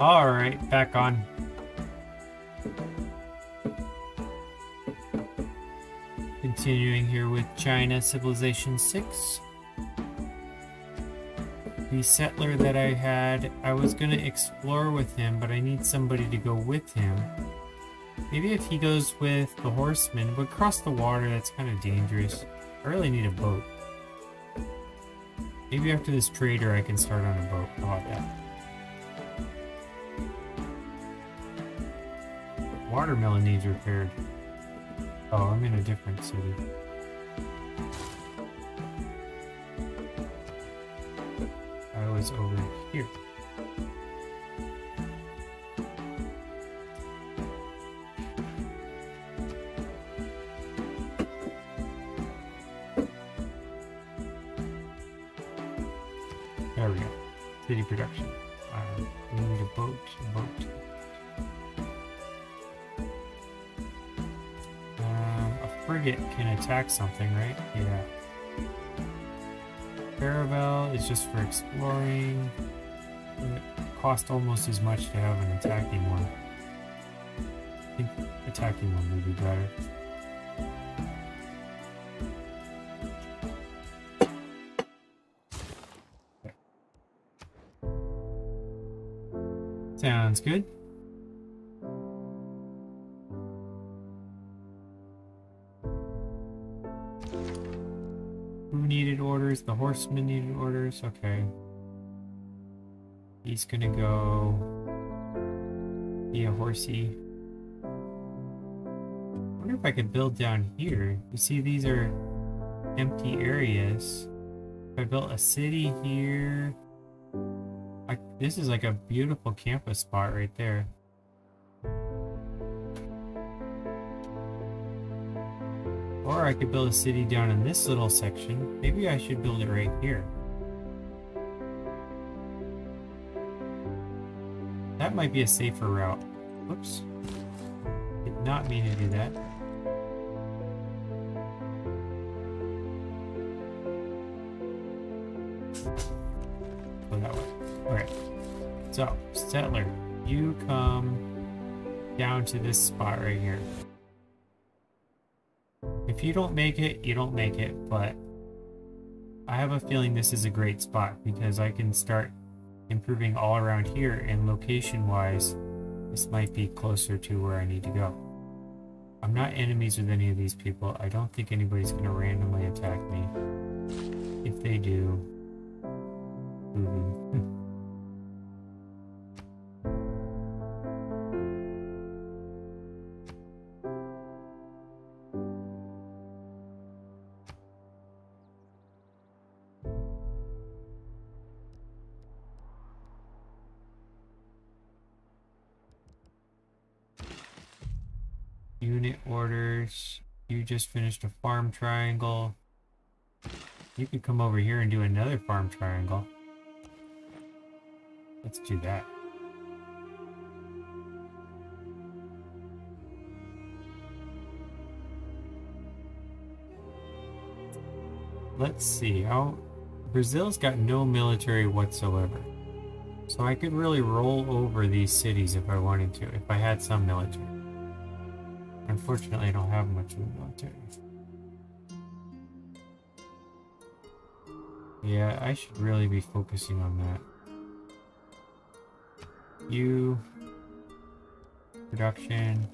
Alright, back on. Continuing here with China Civilization 6. The settler that I had, I was going to explore with him, but I need somebody to go with him. Maybe if he goes with the horseman, but cross the water, that's kind of dangerous. I really need a boat. Maybe after this trader I can start on a boat. Oh, How about that? Watermelon needs repaired. Oh, I'm in a different city. I was over here. Something, right? Yeah. Caravel is just for exploring. It cost almost as much to have an attacking one. I think attacking one would be better. Sounds good. Horseman needed orders? Okay. He's gonna go be a horsey. I wonder if I could build down here. You see these are empty areas. If I built a city here, I, this is like a beautiful campus spot right there. Or I could build a city down in this little section. Maybe I should build it right here. That might be a safer route. Whoops. Did not mean to do that. Go that way. Okay. So, Settler, you come down to this spot right here. If you don't make it, you don't make it, but I have a feeling this is a great spot because I can start improving all around here and location wise, this might be closer to where I need to go. I'm not enemies with any of these people. I don't think anybody's going to randomly attack me. If they do, ooh. Unit orders. You just finished a farm triangle. You could come over here and do another farm triangle. Let's do that. Let's see how Brazil's got no military whatsoever. So I could really roll over these cities if I wanted to, if I had some military. Unfortunately, I don't have much of a military. Yeah, I should really be focusing on that. You... Production.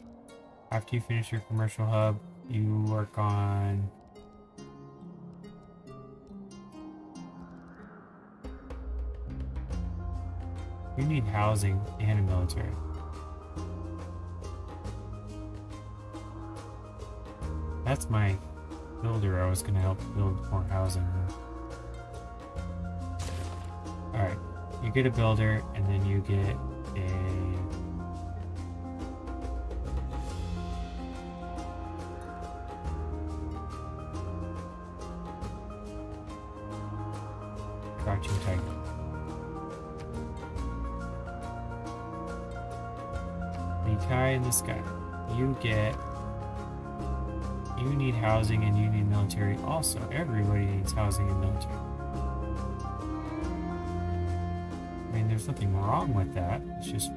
After you finish your commercial hub, you work on... You need housing and a military. That's my builder. I was going to help build more housing. Alright, you get a builder, and then you get a... housing and need military also. Everybody needs housing and military. I mean, there's there's nothing wrong with that. It's just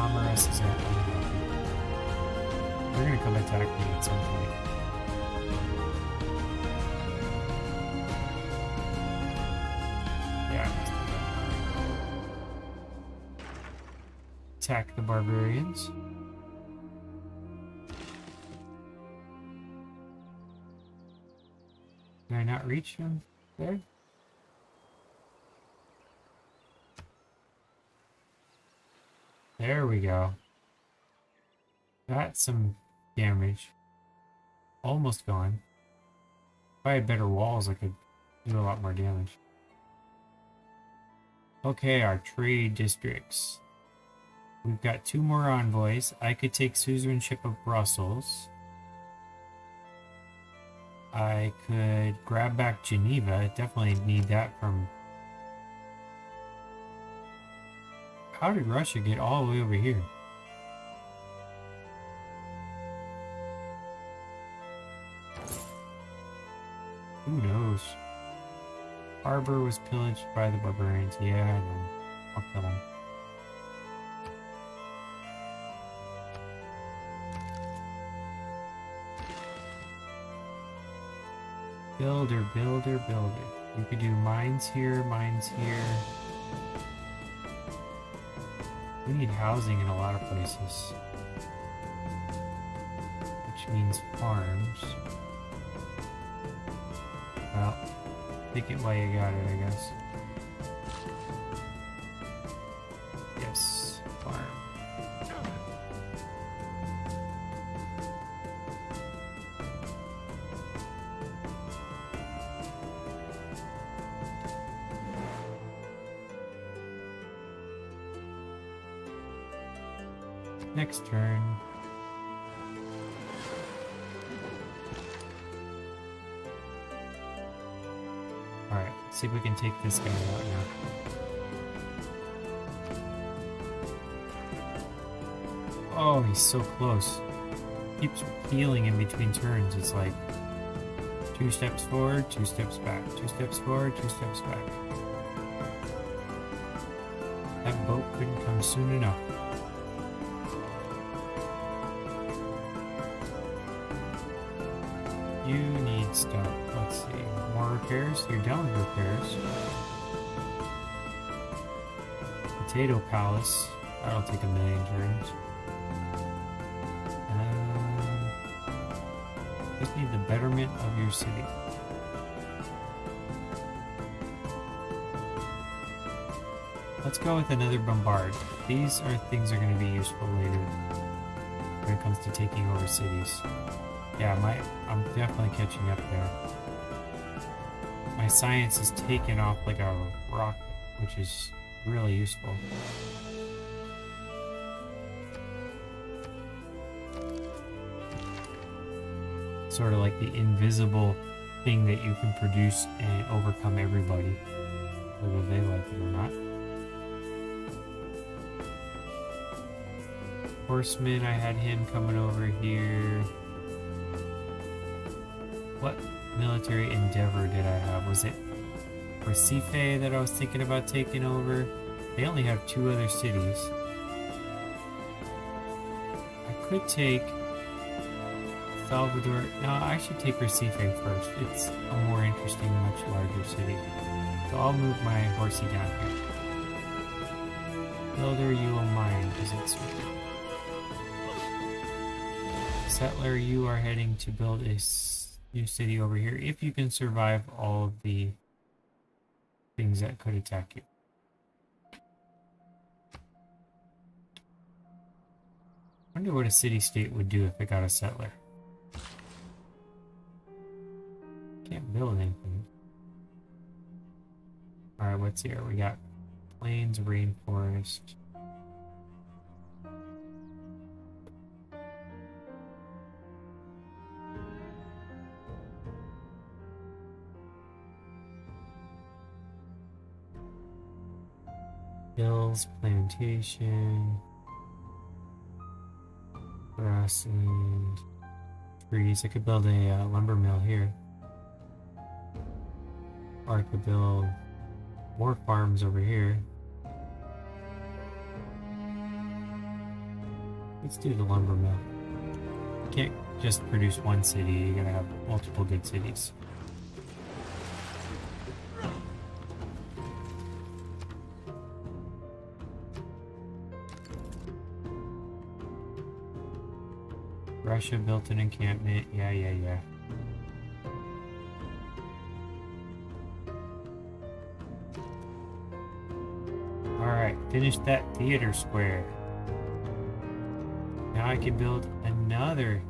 Amaras is at unhappy. They're gonna come attack me at some point. Yeah. Attack the barbarians. Did I not reach him there? There we go. Got some damage. Almost gone. If I had better walls, I could do a lot more damage. Okay, our trade districts. We've got two more envoys. I could take suzerainship of Brussels. I could grab back Geneva. Definitely need that from. How did Russia get all the way over here? Who knows? Harbor was pillaged by the barbarians. Yeah, I know. I'll kill them. Builder, builder, builder. You could do mines here, mines here. We need housing in a lot of places. Which means farms. Well, take it while you got it, I guess. This guy out now. Oh, he's so close. Keeps healing in between turns. It's like two steps forward, two steps back, two steps forward, two steps back. That boat couldn't come soon enough. You need stuff. Let's see. More repairs? You're done with repairs. Potala Palace. That'll take a million turns. Um, just need the betterment of your city. Let's go with another bombard. These are things that are going to be useful later when it comes to taking over cities. Yeah, my I'm definitely catching up there. My science is taken off like a rocket, which is really useful. Sort of like the invisible thing that you can produce and overcome everybody, whether they like it or not. Horseman, I had him coming over here. What military endeavor did I have? Was it Recife that I was thinking about taking over? They only have two other cities. I could take Salvador. No, I should take Recife first. It's a more interesting, much larger city. So I'll move my horsey down here. Builder, you will mine, because it's Settler, you are heading to build a new city over here if you can survive all of the things that could attack you. wonder what a city-state would do if it got a settler. Can't build anything. Alright, what's here? We got plains, rainforest. Hills, plantation, grassland, trees. I could build a uh, lumber mill here. Or I could build more farms over here. Let's do the lumber mill. You can't just produce one city, you gotta have multiple good cities. Russia built an encampment. Yeah, yeah, yeah. Alright, finished that theater square. Now I can build another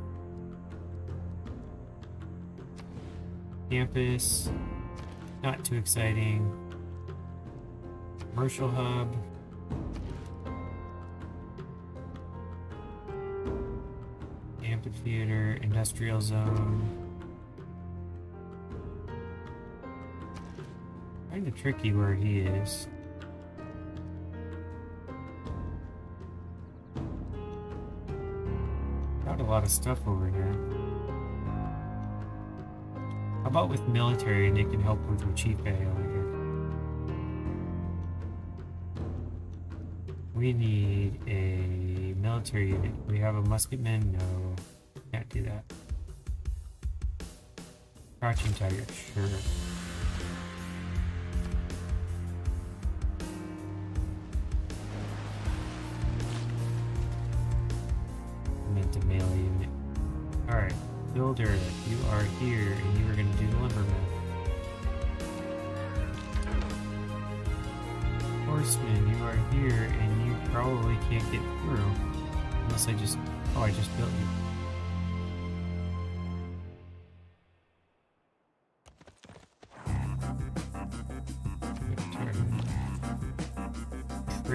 campus. Not too exciting. Commercial hub. Industrial zone. Kind of tricky where he is. Got a lot of stuff over here. How about with military and they can help with Recife over here? We need a military unit. We have a musketman? No. Do that. Crouching tiger, sure. Meant a melee. Alright, builder, you are here and you are gonna do the lumberman. Horseman, you are here and you probably can't get through. Unless I just... Oh, I just built you.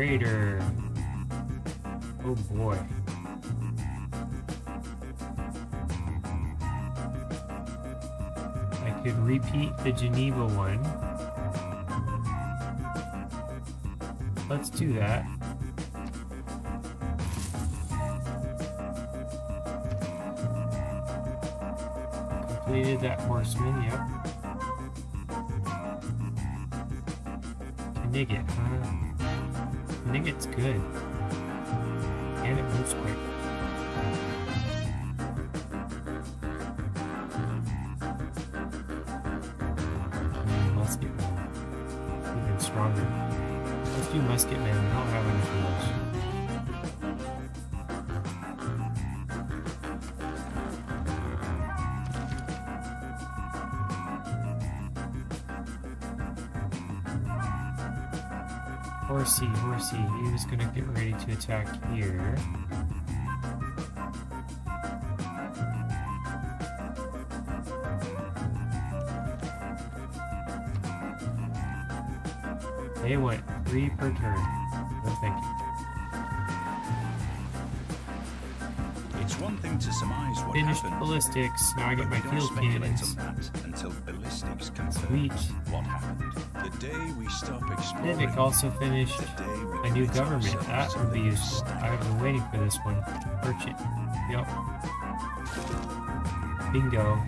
Trader. Oh boy. I could repeat the Geneva one. Let's do that. Completed that horseman, yep. Knigget, huh? Knigget's good. And it moves quick. Musketman. Even stronger. Let's do Musketman. We don't have enough of those. Horsey, he was gonna get ready to attack here. They went three per turn. No thank you. It's one thing to surmise what Finished happened. ballistics. Now I get my field cannons. until ballistics Sweet. what happened. The day we stop exploring, Civic also finished new government. That would be useful. I've been waiting for this one. Merchant. Yep. Bingo.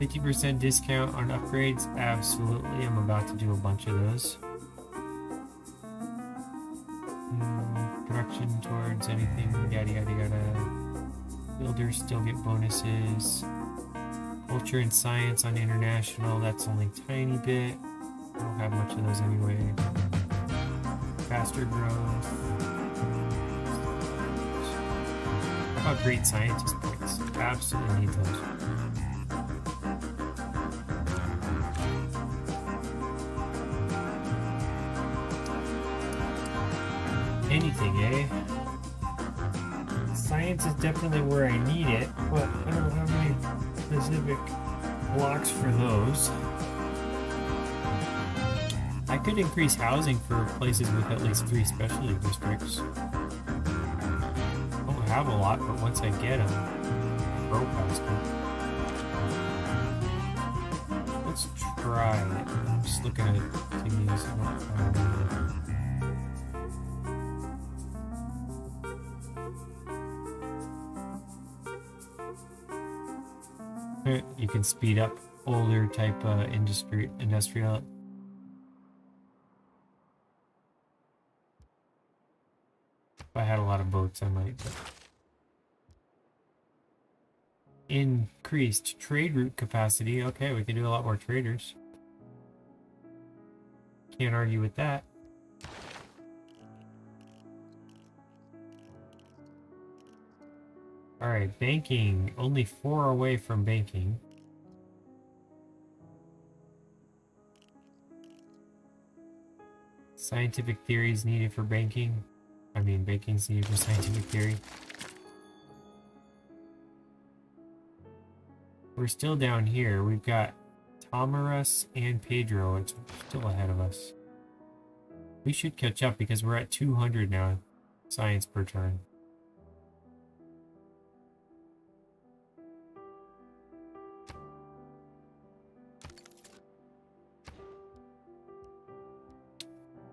50% discount on upgrades? Absolutely. I'm about to do a bunch of those. Hmm, production towards anything, yada yada yada. Builders still get bonuses. Culture and science on international, that's only tiny bit. I don't have much of those anyway. Faster growth. About great scientist points? Absolutely need those. Anything, eh? Science is definitely where I need it, but I don't have any specific blocks for those. I could increase housing for places with at least three specialty districts. I don't have a lot, but once I get them, grow past them. Let's try it. I'm just looking at find. You can speed up older type uh, industry industrial. If I had of I might. But... Increased trade route capacity. Okay, we can do a lot more traders. Can't argue with that. Alright, banking. Only four away from banking. Scientific theories needed for banking. I mean, needed for scientific theory. We're still down here. We've got Tomyris and Pedro. It's still ahead of us. We should catch up because we're at 200 now. Science per turn.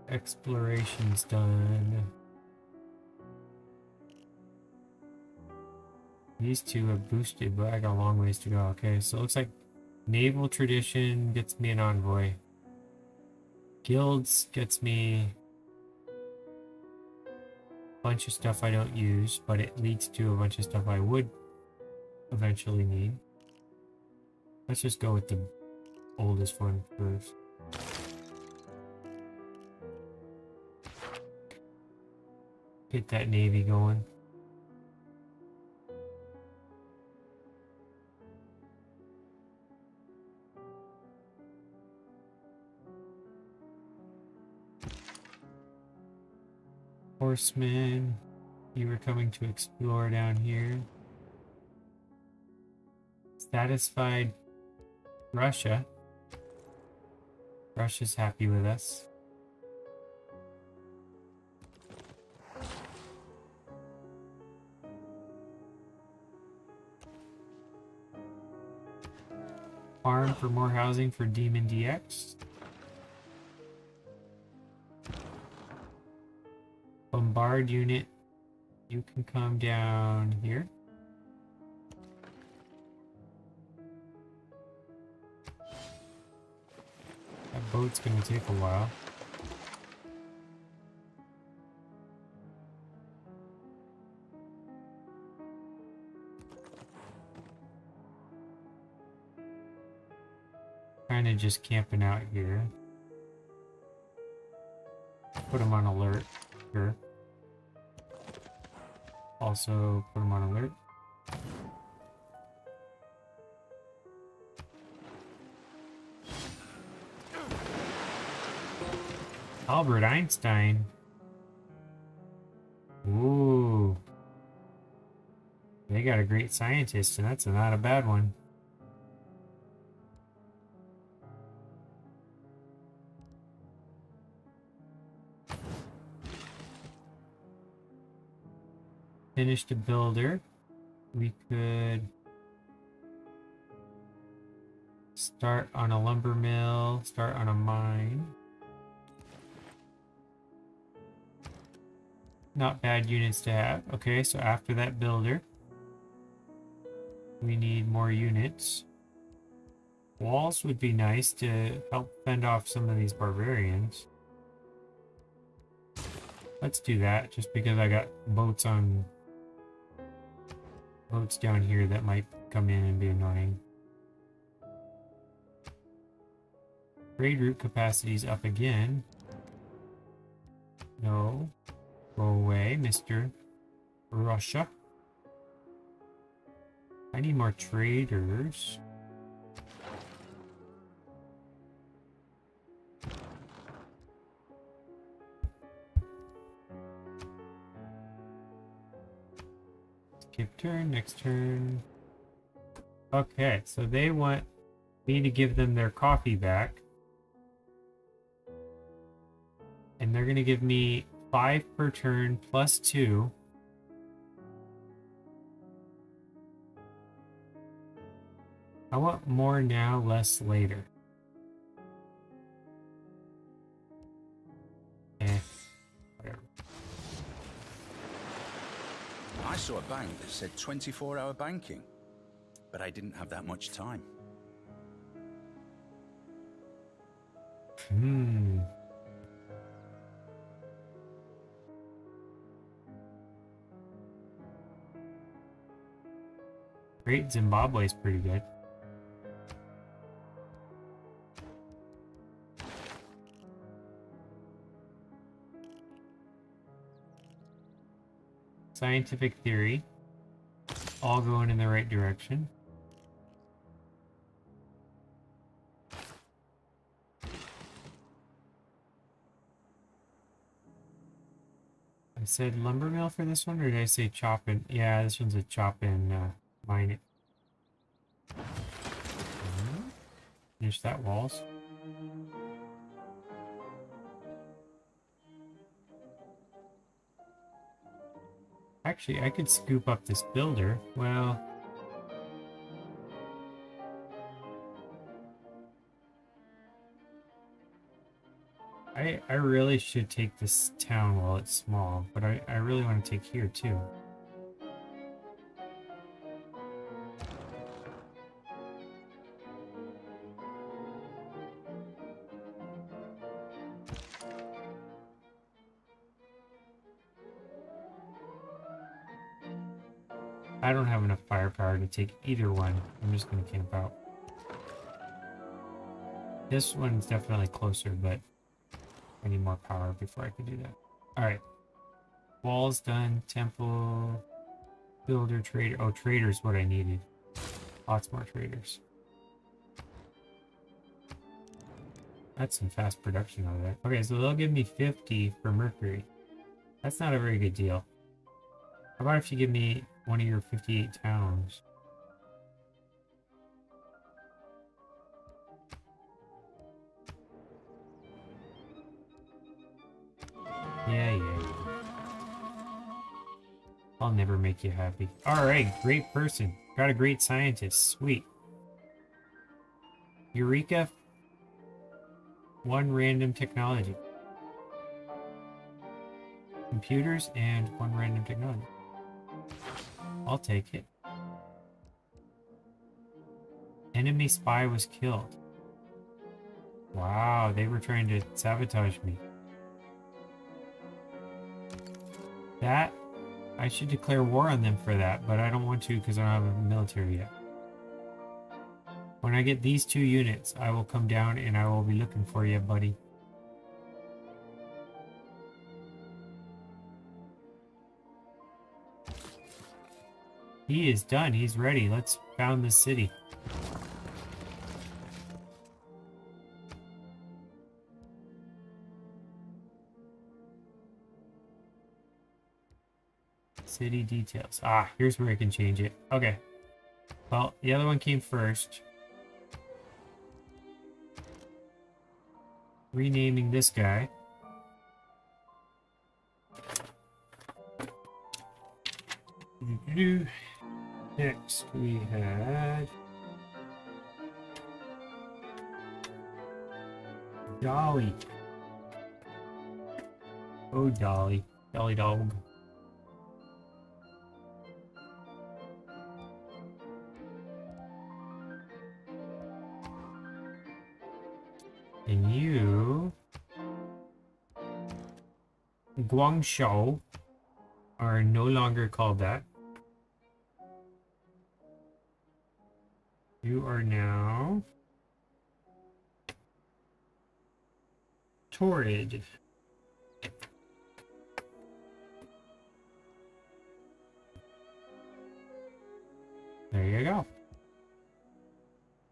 Exploration's done. These two have boosted, but I got a long ways to go. Okay, so it looks like Naval Tradition gets me an envoy. Guilds gets me a bunch of stuff I don't use, but it leads to a bunch of stuff I would eventually need. Let's just go with the oldest one first. Get that navy going. Horsemen, you were coming to explore down here. Satisfied Russia. Russia's happy with us. Farm for more housing for Demon DX. Bombard unit, you can come down here. That boat's gonna take a while. Kind of just camping out here. Put them on alert. Sure. Also put them on alert. Albert Einstein. Ooh. They got a great scientist, and that's not a bad one. Finished a builder. We could start on a lumber mill, start on a mine. Not bad units to have. Okay, so after that builder, we need more units. Walls would be nice to help fend off some of these barbarians. Let's do that, just because I got boats on boats down here that might come in and be annoying. Trade route capacity is up again. No. Go away, Mr. Russia. I need more traders. Skip turn, next turn. Okay, so they want me to give them their coffee back. And they're going to give me 5 per turn plus 2. I want more now, less later. Saw a bank that said 24 hour banking, but I didn't have that much time. Hmm. Great Zimbabwe is pretty good. Scientific theory. All going in the right direction. I said lumber mill for this one, or did I say chop in? Yeah, this one's a chop in uh, mine it. Finish that walls. Actually, I could scoop up this builder. Well... I, I really should take this town while it's small, but I, I really want to take here too. Take either one. I'm just going to camp out. This one's definitely closer, but I need more power before I can do that. Alright. Walls done. Temple. Builder, trader. Oh, trader's what I needed. Lots more traders. That's some fast production out of that. Okay, so they'll give me 50 for mercury. That's not a very good deal. How about if you give me one of your 58 towns? I'll never make you happy. Alright, great person. Got a great scientist. Sweet. Eureka. One random technology. Computers and one random technology. I'll take it. Enemy spy was killed. Wow, they were trying to sabotage me. That, I should declare war on them for that, but I don't want to because I don't have a military yet. When I get these two units, I will come down and I will be looking for you, buddy. He is done. He's ready. Let's found the city. City details. Ah, here's where I can change it. Okay. Well, the other one came first. Renaming this guy. Next we had Dolly. Oh, Dolly. Dolly dog. And you, Guangzhou, are no longer called that. You are now Torrid. There you go.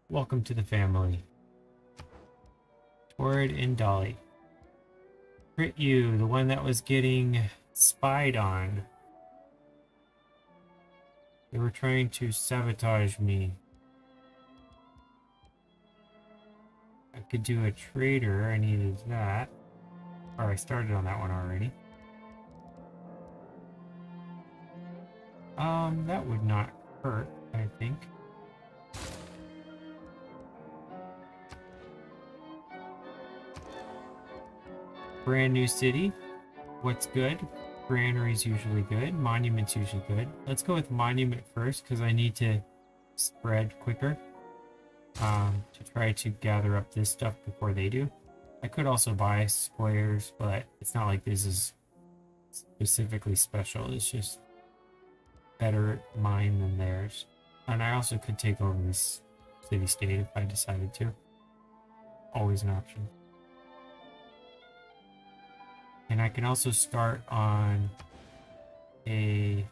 Welcome to the family. Torrid and Dolly. Crit you, the one that was getting spied on. They were trying to sabotage me. I could do a trader, I needed that. Or I started on that one already. Um, that would not hurt, I think. Brand new city. What's good? Granary's usually good. Monument's usually good. Let's go with Monument first because I need to spread quicker um, to try to gather up this stuff before they do. I could also buy squares, but it's not like this is specifically special. It's just better mine than theirs. And I also could take over this city-state if I decided to. Always an option. And I can also start on a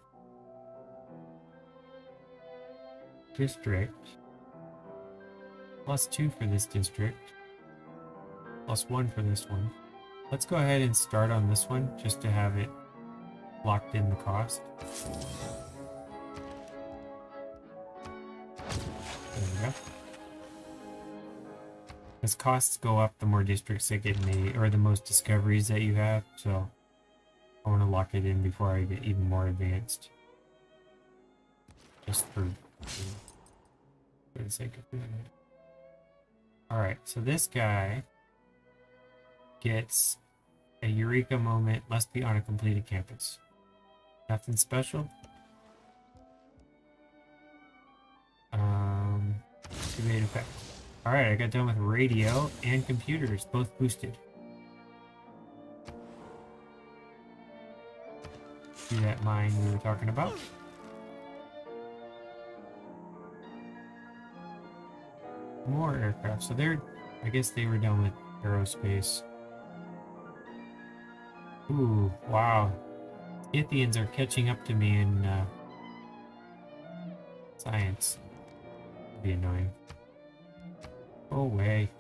district. Plus two for this district. Plus one for this one. Let's go ahead and start on this one just to have it locked in the cost. There we go. As costs go up, the more districts that get made, or the most discoveries that you have, so I want to lock it in before I get even more advanced. Just for, for the sake of doing it. Alright, so this guy gets a Eureka moment, must be on a completed campus. Nothing special. Um, activate effect. Alright, I got done with radio and computers, both boosted. See that mine we were talking about? More aircraft. So they're, I guess they were done with aerospace. Ooh, wow. Scythians are catching up to me in uh, science. Be annoying. Away.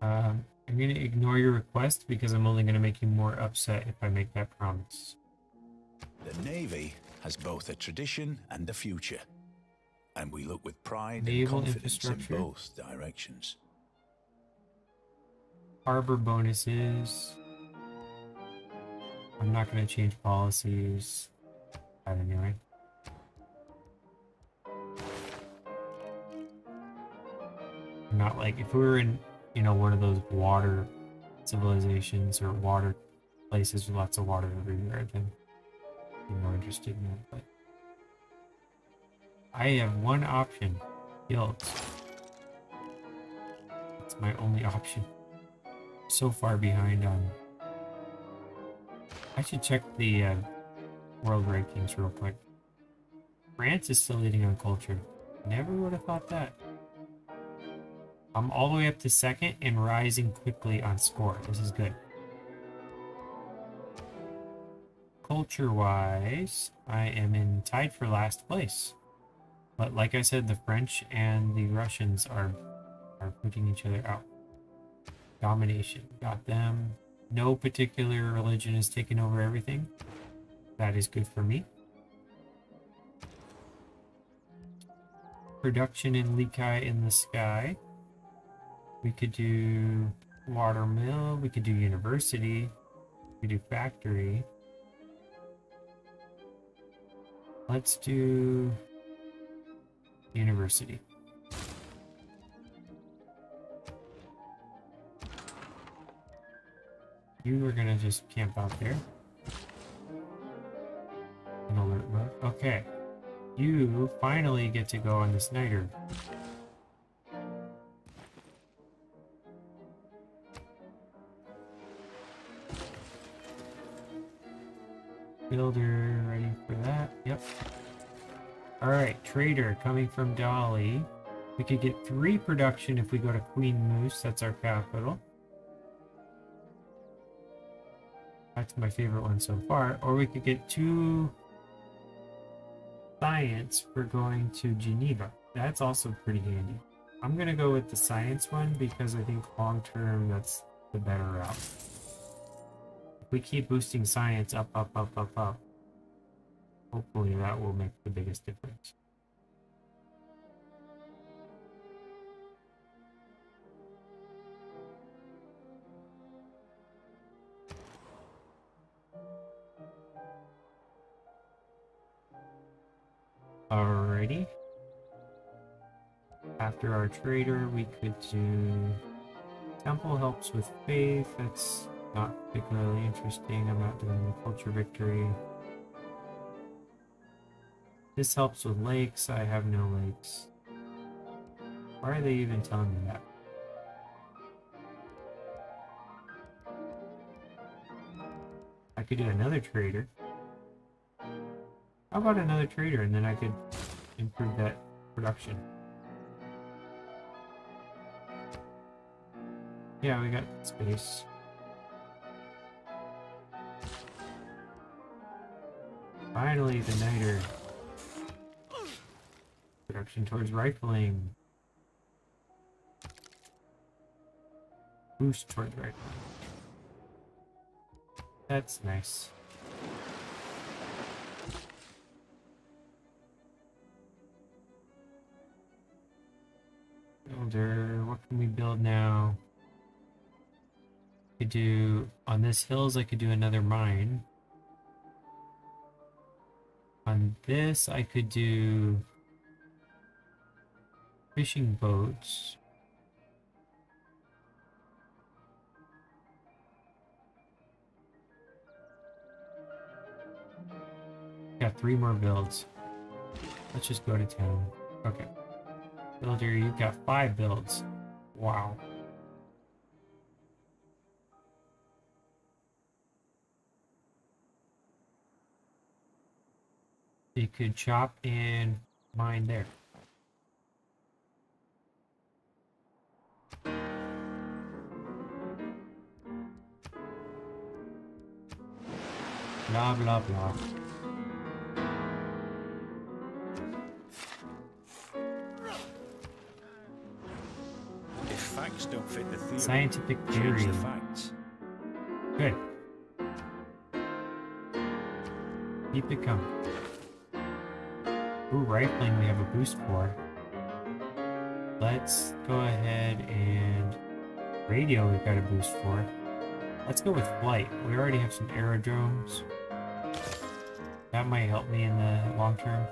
Um, I'm going to ignore your request because I'm only going to make you more upset if I make that promise. The Navy has both a tradition and a future. And we look with pride Naval and confidence in both directions. Harbor bonuses. I'm not going to change policies. That anyway. Not like if we were in, you know, one of those water civilizations or water places with lots of water everywhere, then be more interested in that. But I have one option: guilds. It's my only option so far behind on. I should check the uh, world rankings real quick. France is still leading on culture. Never would have thought that. I'm all the way up to second and rising quickly on score. This is good. Culture wise, I am in tied for last place. But like I said, the French and the Russians are are putting each other out. Domination. Got them. No particular religion is taking over everything. That is good for me. Production in Likai in the sky. We could do water mill. We could do university. We could do factory. Let's do university. You are gonna just camp out there. In alert mode. Okay. You finally get to go on this nighter. Builder ready for that. Yep. Alright, trader coming from Dolly. We could get three production if we go to Queen Moose. That's our capital. That's my favorite one so far. Or we could get two science for going to Geneva. That's also pretty handy. I'm gonna go with the science one because I think long term that's the better route. We keep boosting science up, up, up, up, up, hopefully that will make the biggest difference. Alrighty. After our trader, we could do... Temple helps with faith. That's not particularly interesting. I'm not doing the culture victory. This helps with lakes. I have no lakes. Why are they even telling me that? I could do another trader. How about another trader and then I could improve that production? Yeah, we got space. Finally, the niter. Production towards rifling. Boost towards rifling. That's nice. Builder, what can we build now? I could do on this hills I could do another mine. On this I could do fishing boats. Got three more builds. Let's just go to town. Okay. Builder, you've got five builds. Wow. You could chop and mine there. Blah blah blah. If facts don't fit the theory, Scientific theory. the facts. Good. Keep it coming. Ooh, rifling we have a boost for. Let's go ahead and radio we've got a boost for. Let's go with flight. We already have some aerodromes. That might help me in the long term.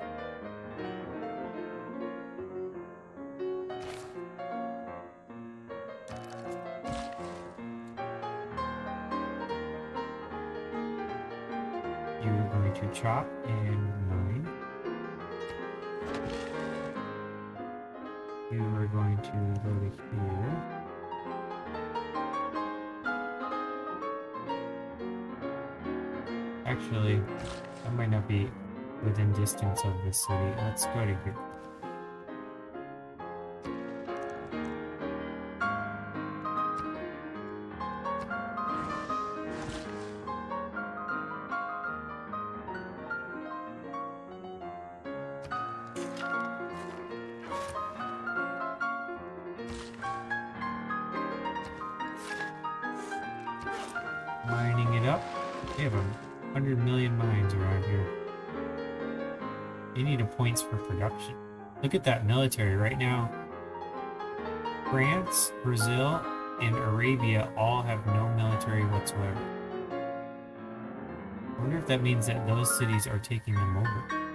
Mining it up. They have a hundred million mines around here. They need a points for production. Look at that military right now. France, Brazil, and Arabia all have no military whatsoever. I wonder if that means that those cities are taking them over.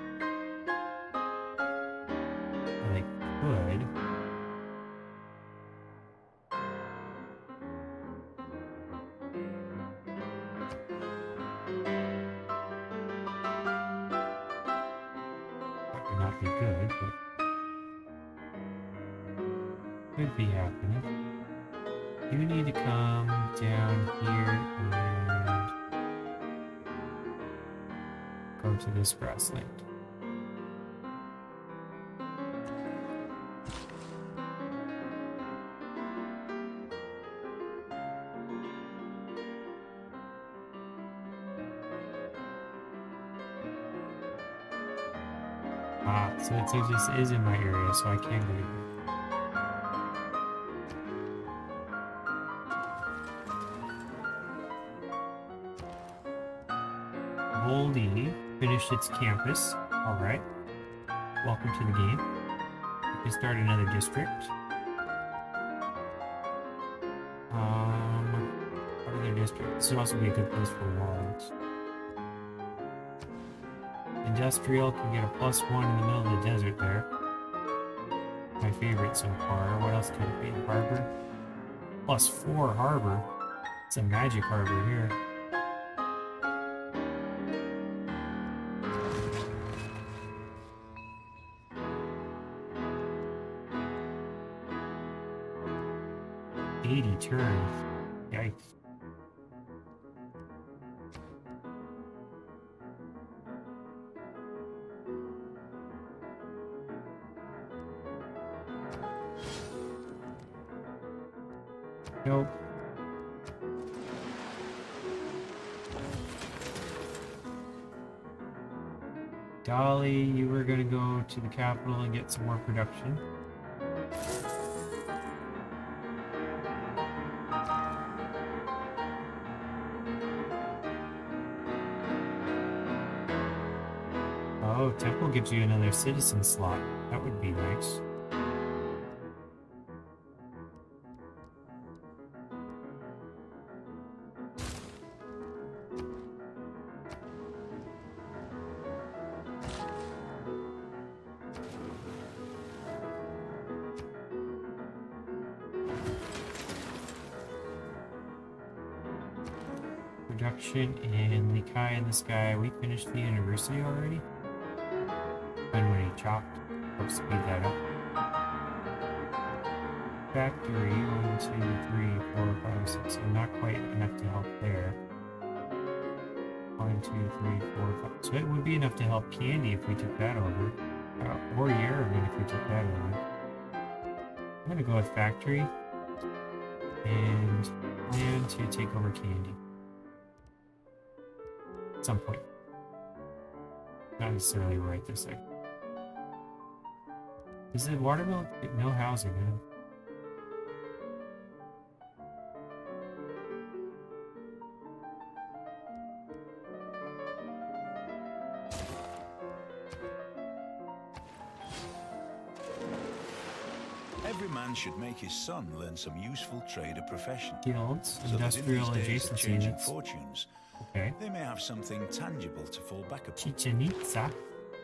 Campus. Alright. Welcome to the game. We can start another district. Um, district. This would also be a good place for walls. Industrial can get a plus one in the middle of the desert there. My favorite so far. What else could it be? Harbor? Plus four harbor. It's a magic harbor here. To the capital and get some more production. Oh, Temple gives you another citizen slot. That would be nice. In and this guy, we finished the university already? And when he chopped. Let's speed that up. Factory, one, two, three, four, five, six. And not quite enough to help there. One, two, three, four, five. So it would be enough to help Kandy if we took that over. Uh, or Yerevan if we took that over. I'm gonna go with Factory. And plan to take over Kandy. At some point. Not necessarily right this second. Is it watermelon? No housing, huh? Every man should make his son learn some useful trade or profession. Guilds, So that in industrial these days of adjacency changing units. fortunes, Okay. they may have something tangible to fall back upon. Chichen Itza,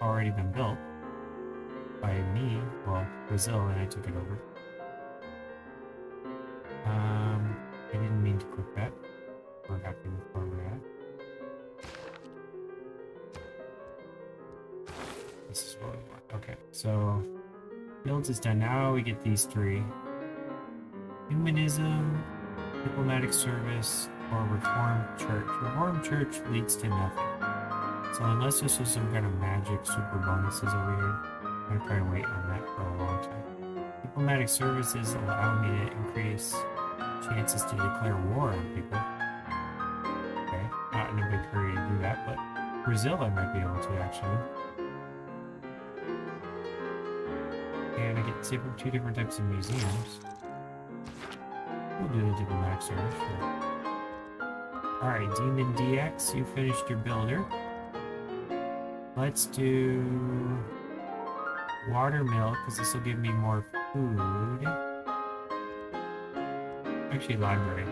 already been built by me. Well, Brazil, and I took it over. Um, I didn't mean to click that. We're happy with where we're at. This is what we want. Okay, so builds is done. Now we get these three: humanism, diplomatic service, or reformed church. Reformed church leads to nothing. So unless this was some kind of magic super bonuses over here, I'm gonna try to wait on that for a long time. Diplomatic services allow me to increase chances to declare war on people. Okay, not in a big hurry to do that, but Brazil I might be able to actually. And I get two different types of museums. We'll do the diplomatic service, sure. Alright, Demon DX, you finished your builder. Let's do watermill, because this will give me more food. Actually, library.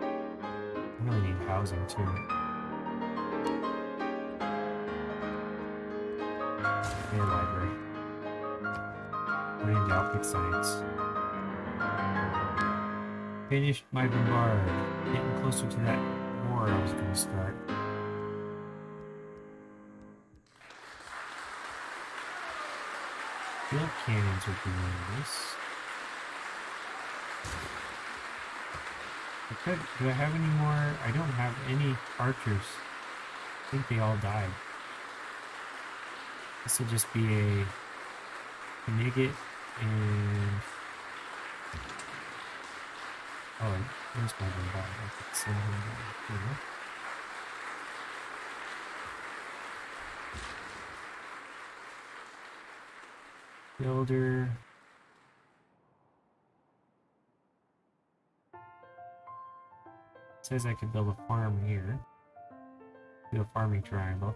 I really need housing too. Yeah, library. Learning Galactic Science. Finished my bombard. Getting closer to that war I was going to start. Field cannons be really nice. I could, do I have any more? I don't have any archers. I think they all died. This will just be a Knigget and... Oh, where's my bombard? I could send him down here. Builder. says I could build a farm here. Do a farming triangle.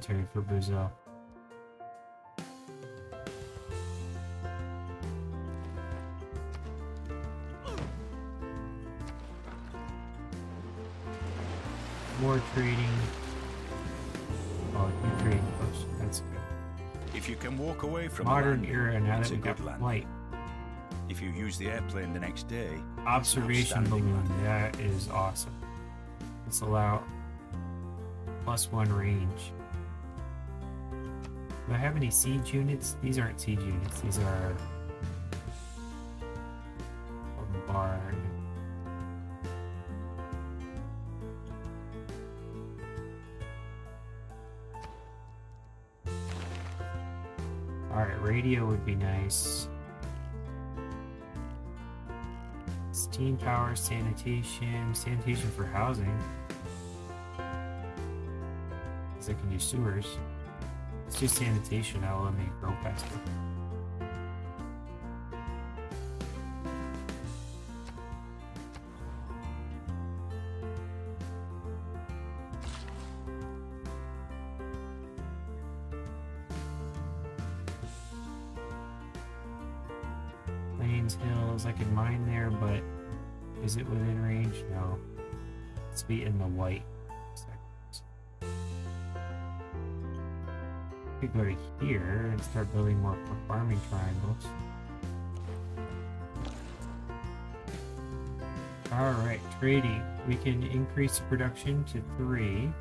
Still for Brazil. More trading. Oh, trading post. That's good. If you can walk away from Modern land, era now it's that a got good land. flight. If you use the airplane the next day, Observation balloon. That is awesome. Let's allow plus one range. Do I have any siege units? These aren't siege units. These are bombard. Alright, radio would be nice. Steam power, sanitation, sanitation for housing. Because I can use sewers. Let's do sanitation, that'll let me grow faster. We can increase production to three.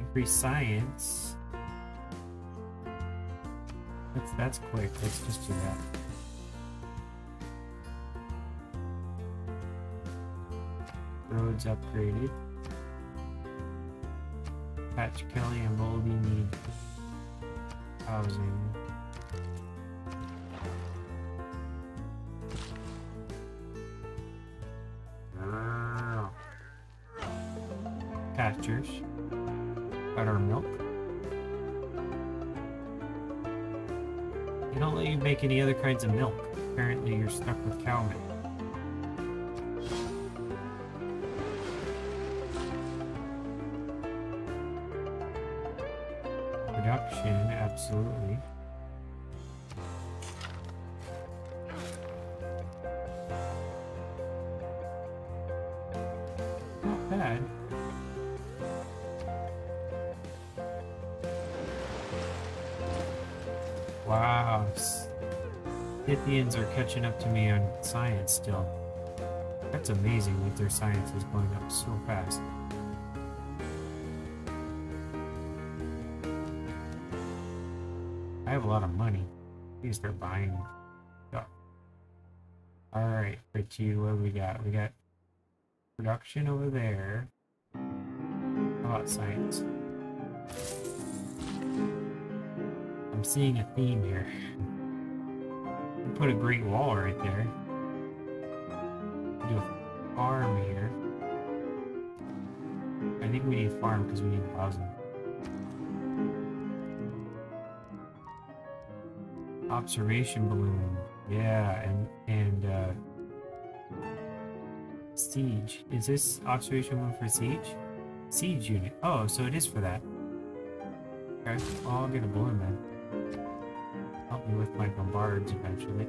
Increase science. That's that's quick. Let's just do that. Roads upgraded. Patch Kelly and Moldy need housing. Make any other kinds of milk. Apparently you're stuck with cow milk. Production, absolutely. Not bad. Wow. Scythians are catching up to me on science still. That's amazing that their science is going up so fast. I have a lot of money. Please start buying stuff. Alright, two, what do we got? We got production over there. How about science? I'm seeing a theme here. Put a great wall right there. Do a farm here. I think we need farm because we need housing. Observation balloon. Yeah, and and uh siege. Is this observation balloon for siege? Siege unit. Oh, so it is for that. Okay, well, I'll get a balloon then. With my bombards eventually.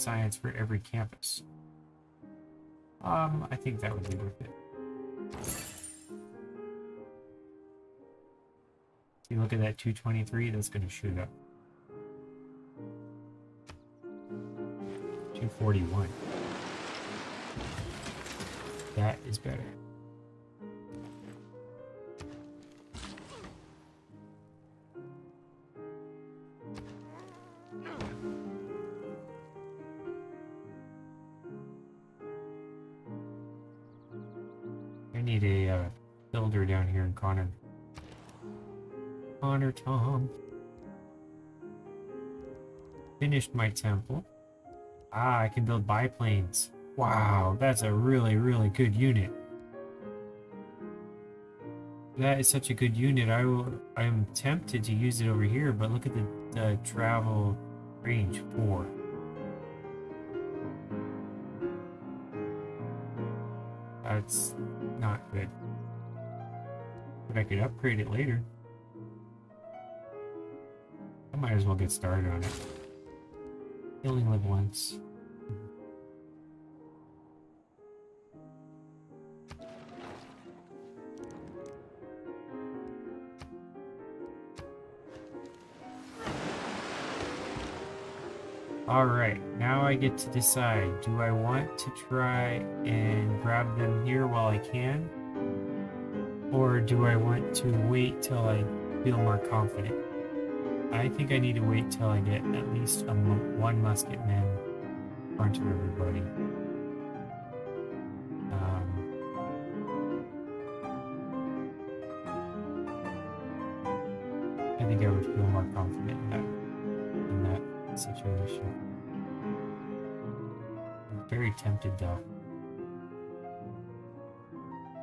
Science for every campus. Um, I think that would be worth it. You look at that 223, that's going to shoot up. 241. That is better. Finished my temple. Ah, I can build biplanes. Wow, that's a really, really good unit. That is such a good unit. I will. I am tempted to use it over here, but look at the, the travel range four. That's not good. But I could upgrade it later. I might as well get started on it. Healing live once. Alright, now I get to decide. Do I want to try and grab them here while I can? Or do I want to wait till I feel more confident? I think I need to wait till I get at least a one musket man in front of everybody. Um, I think I would feel more confident in that in that situation. I'm very tempted though.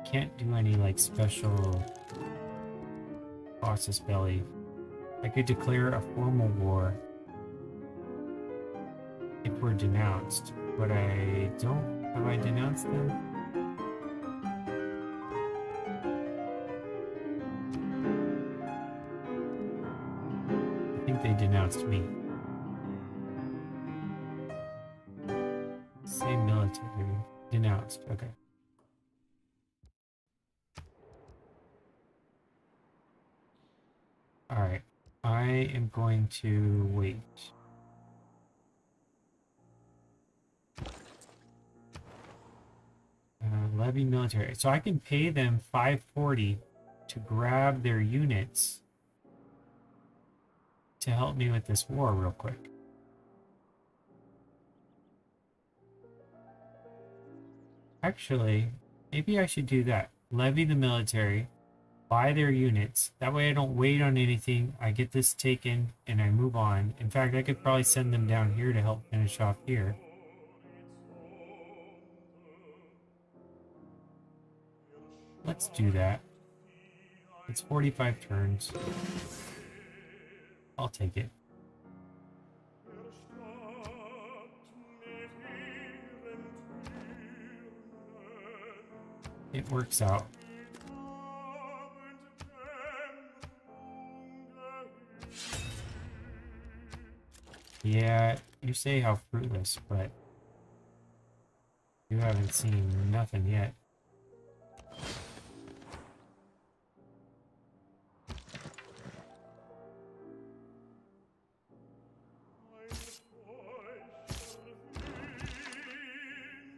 Can't do any like special Colossus belly I could declare a formal war if we're denounced, but I don't. Have I denounced them? To wait. Uh, levy military. So I can pay them 540 to grab their units to help me with this war real quick. Actually, maybe I should do that. Levy the military, buy their units. That way I don't wait on anything. I get this taken and I move on. In fact, I could probably send them down here to help finish off here. Let's do that. It's 45 turns. I'll take it. It works out. Yeah, you say how fruitless, but you haven't seen nothing yet.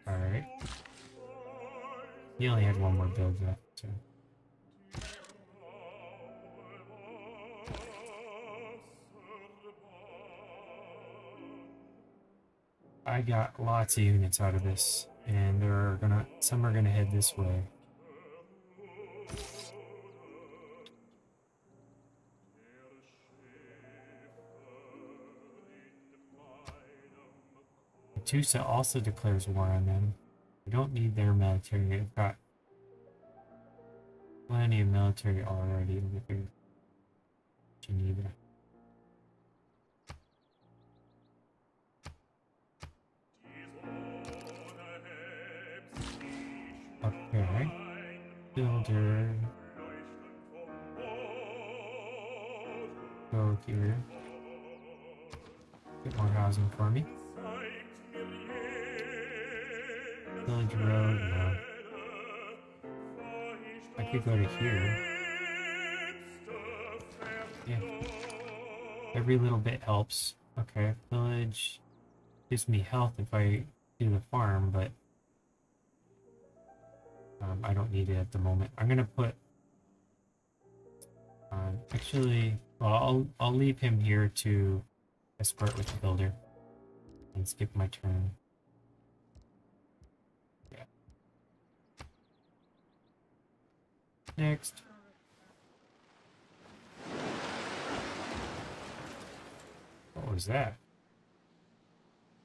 Alright. He only had one more build left, so. I got lots of units out of this, and they're gonna some are gonna head this way. Tusa also declares war on them. We don't need their military. They've got plenty of military already over here. Geneva. Builder. Go here. Get more housing for me. Village Road, no. I could go to here. Yeah. Every little bit helps. Okay, village gives me health if I do the farm, but I don't need it at the moment. I'm gonna put. Um, actually, well, I'll I'll leave him here to escort with the builder and skip my turn. Yeah. Next. What was that?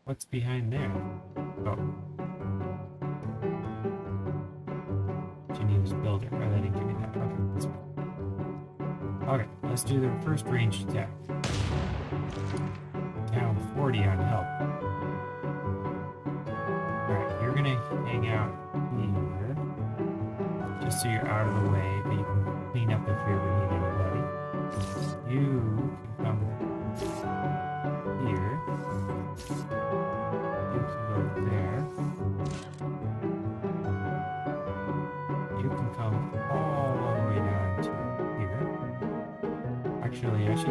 What's behind there? Oh. That. Okay. Okay, let's do the first ranged attack. Down 40 on help. Alright, you're gonna hang out here. Just so you're out of the way, but you can clean up if you ever need anybody. You can come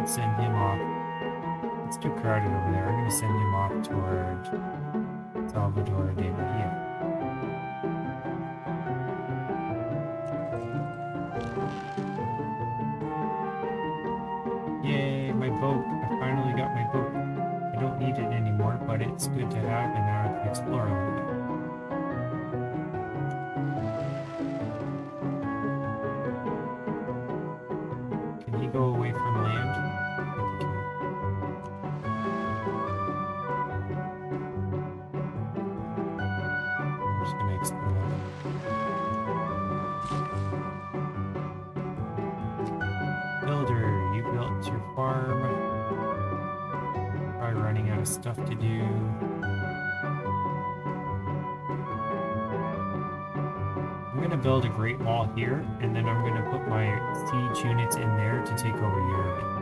Should send him off. It's too crowded over there. I'm going to send him off toward Salvador de Bahia. To. I'm gonna build a great wall here, and then I'm gonna put my siege units in there to take over Yerevan.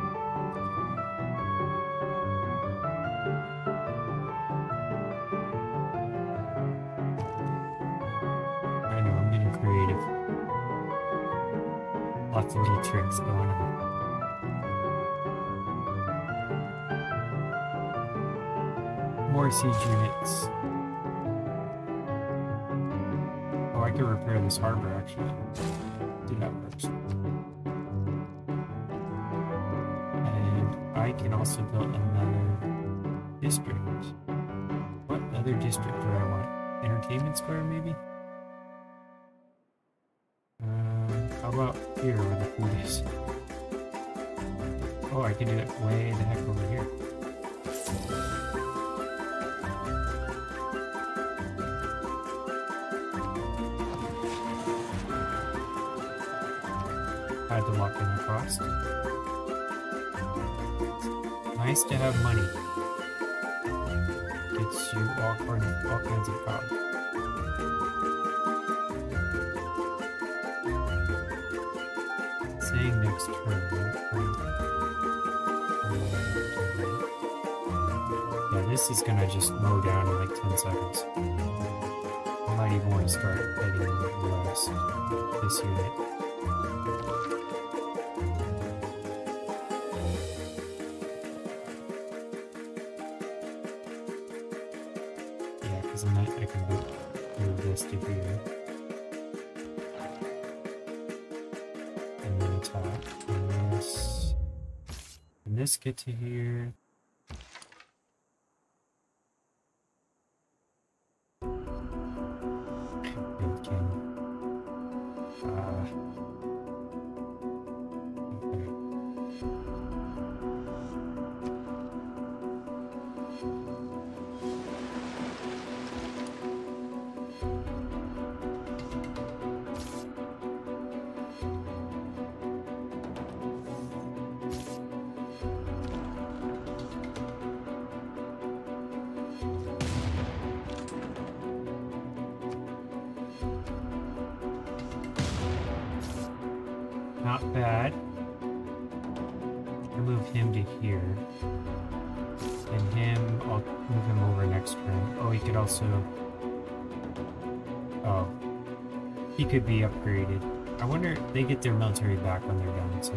How about here where the food is? Oh, I can do it way the heck over here. Had to lock in cost. Nice to have money. Gets you all, kind- all kinds of power. Yeah, this is gonna just mow down in like 10 seconds. I might even want to start heading west. This unit. Get to here. They get their military back when they're done, so...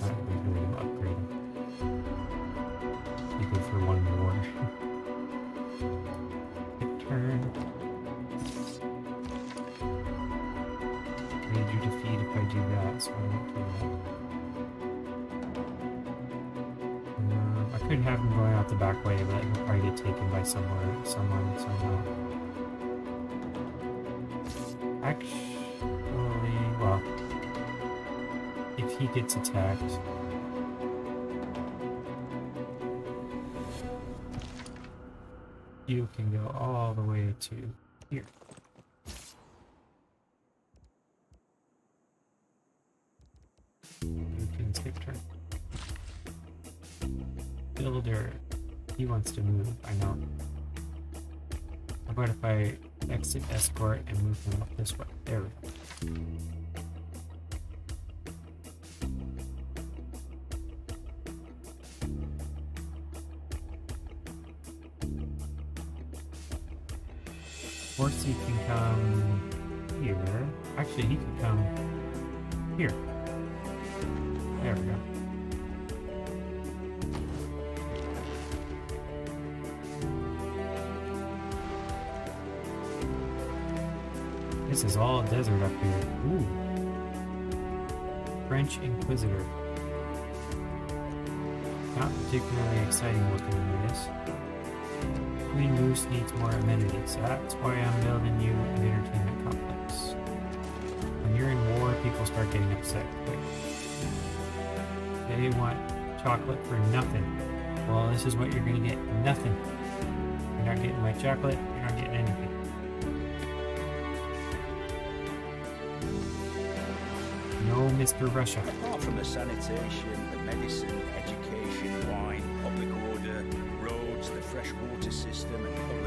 Not really upgrade for one more. Turn. Major defeat if I do that, so I won't do that. Um, I could have him going out the back way, but he'll probably get taken by someone, somehow. Actually, he gets attacked, you can go all the way to here. You can skip turn. Builder, he wants to move, I know. How about if I exit escort and move him up this way? There we go.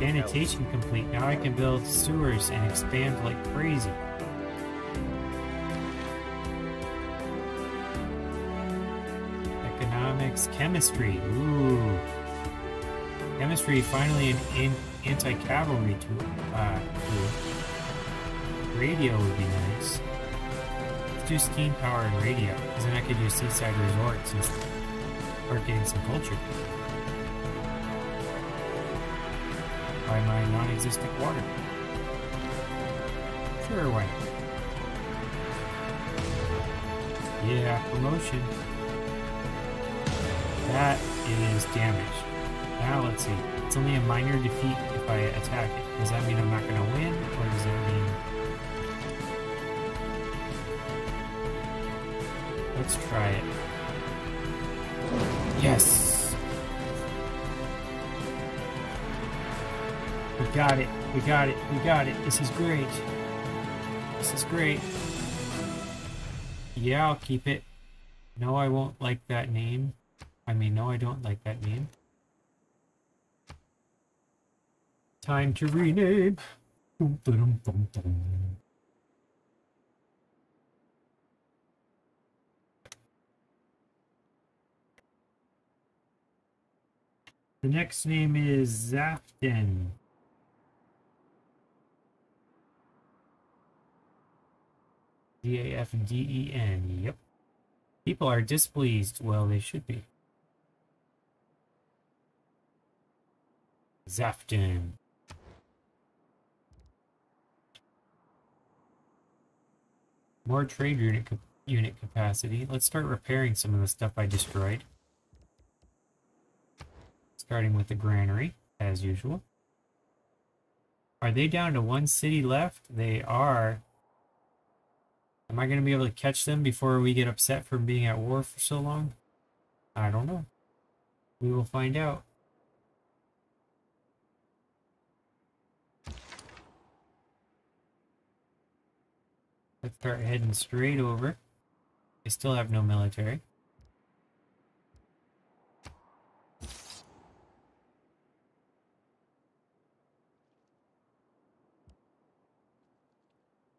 Sanitation complete. Now I can build sewers and expand like crazy. Economics, chemistry. Ooh. Chemistry finally an in, anti-cavalry tool. Uh, tool. Radio would be nice. Let's do steam power and radio, because then I could use seaside resorts and start getting some culture. By my non-existent water. Sure, why not? Yeah, promotion. That is damage. Now let's see. It's only a minor defeat if I attack it. Does that mean I'm not going to win, or does that mean... Let's try it. Yes! Got it. We got it. We got it. This is great. This is great. Yeah, I'll keep it. No, I won't like that name. I mean, no, I don't like that name. Time to rename. The next name is Zafden. D A F D E N. Yep. People are displeased. Well, they should be. Zafton. More trade unit unit capacity. Let's start repairing some of the stuff I destroyed. Starting with the granary, as usual. Are they down to one city left? They are. Am I going to be able to catch them before we get upset from being at war for so long? I don't know. We will find out. Let's start heading straight over. They still have no military.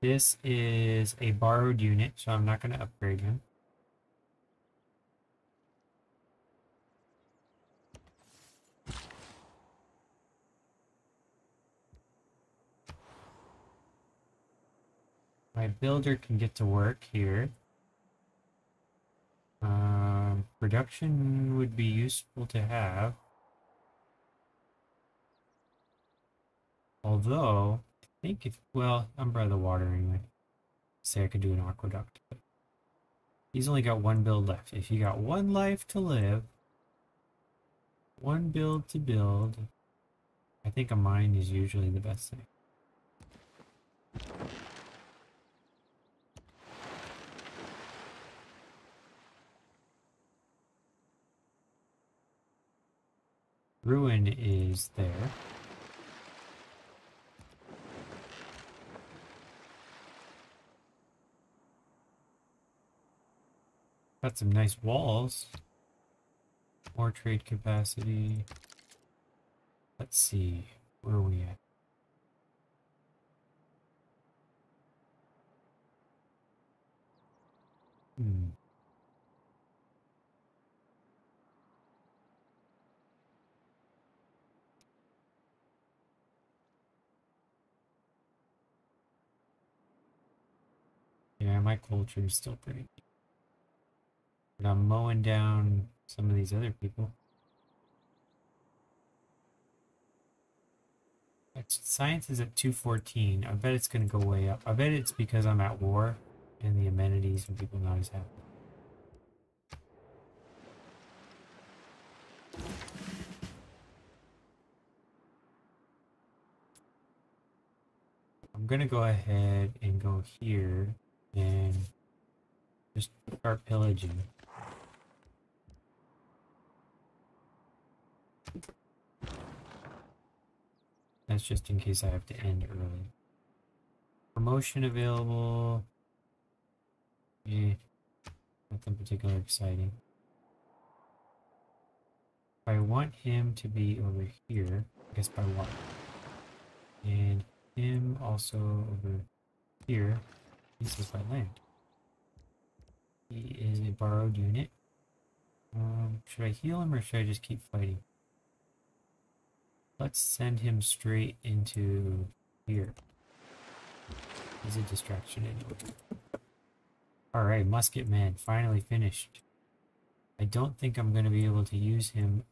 This is a borrowed unit, so I'm not going to upgrade him. My builder can get to work here. Um, production would be useful to have. Although, think if, well, the water anyway. Say I could do an aqueduct. But he's only got one build left. If you got one life to live, one build to build, I think a mine is usually the best thing. Ruin is there. Got some nice walls. More trade capacity. Let's see. Where are we at? Hmm. Yeah, my culture is still pretty. But I'm mowing down some of these other people. Science is at 214. I bet it's going to go way up. I bet it's because I'm at war and the amenities and people not as happy. I'm going to go ahead and go here and just start pillaging. That's just in case I have to end early. Promotion available. Yeah, nothing particularly exciting. I want him to be over here, I guess by one. And him also over here. This is by land. He is a borrowed unit. Um, should I heal him or should I just keep fighting? Let's send him straight into here. He's a distraction anyway. Alright, Musket Man, finally finished. I don't think I'm going to be able to use him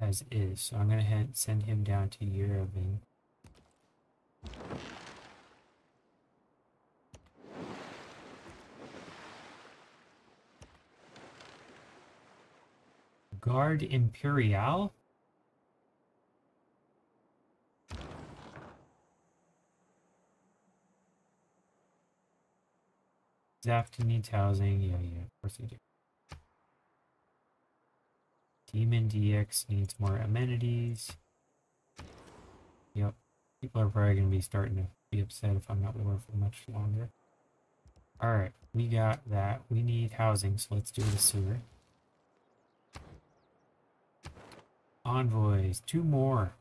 as is, so I'm going to send him down to Yerevan. Guard Imperial? Zafton needs housing. Yeah, yeah, of course they do. Demon DX needs more amenities. Yep. People are probably going to be starting to be upset if I'm not war for much longer. Alright, we got that. We need housing, so let's do the sewer. Envoys, two more.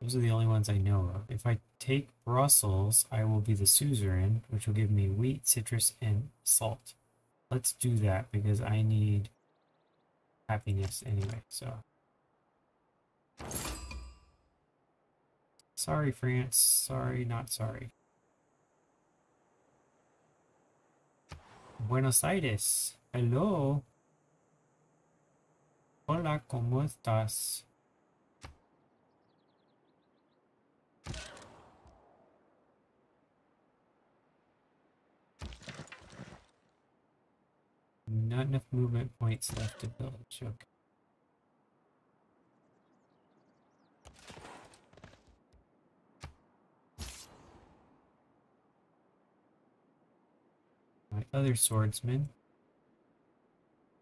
Those are the only ones I know of. If I take Brussels, I will be the suzerain, which will give me wheat, citrus, and salt. Let's do that because I need happiness anyway, so. Sorry, France. Sorry, not sorry. Buenos Aires. Hello. Hola, ¿cómo estás? Not enough movement points left to build. Okay. My other swordsman.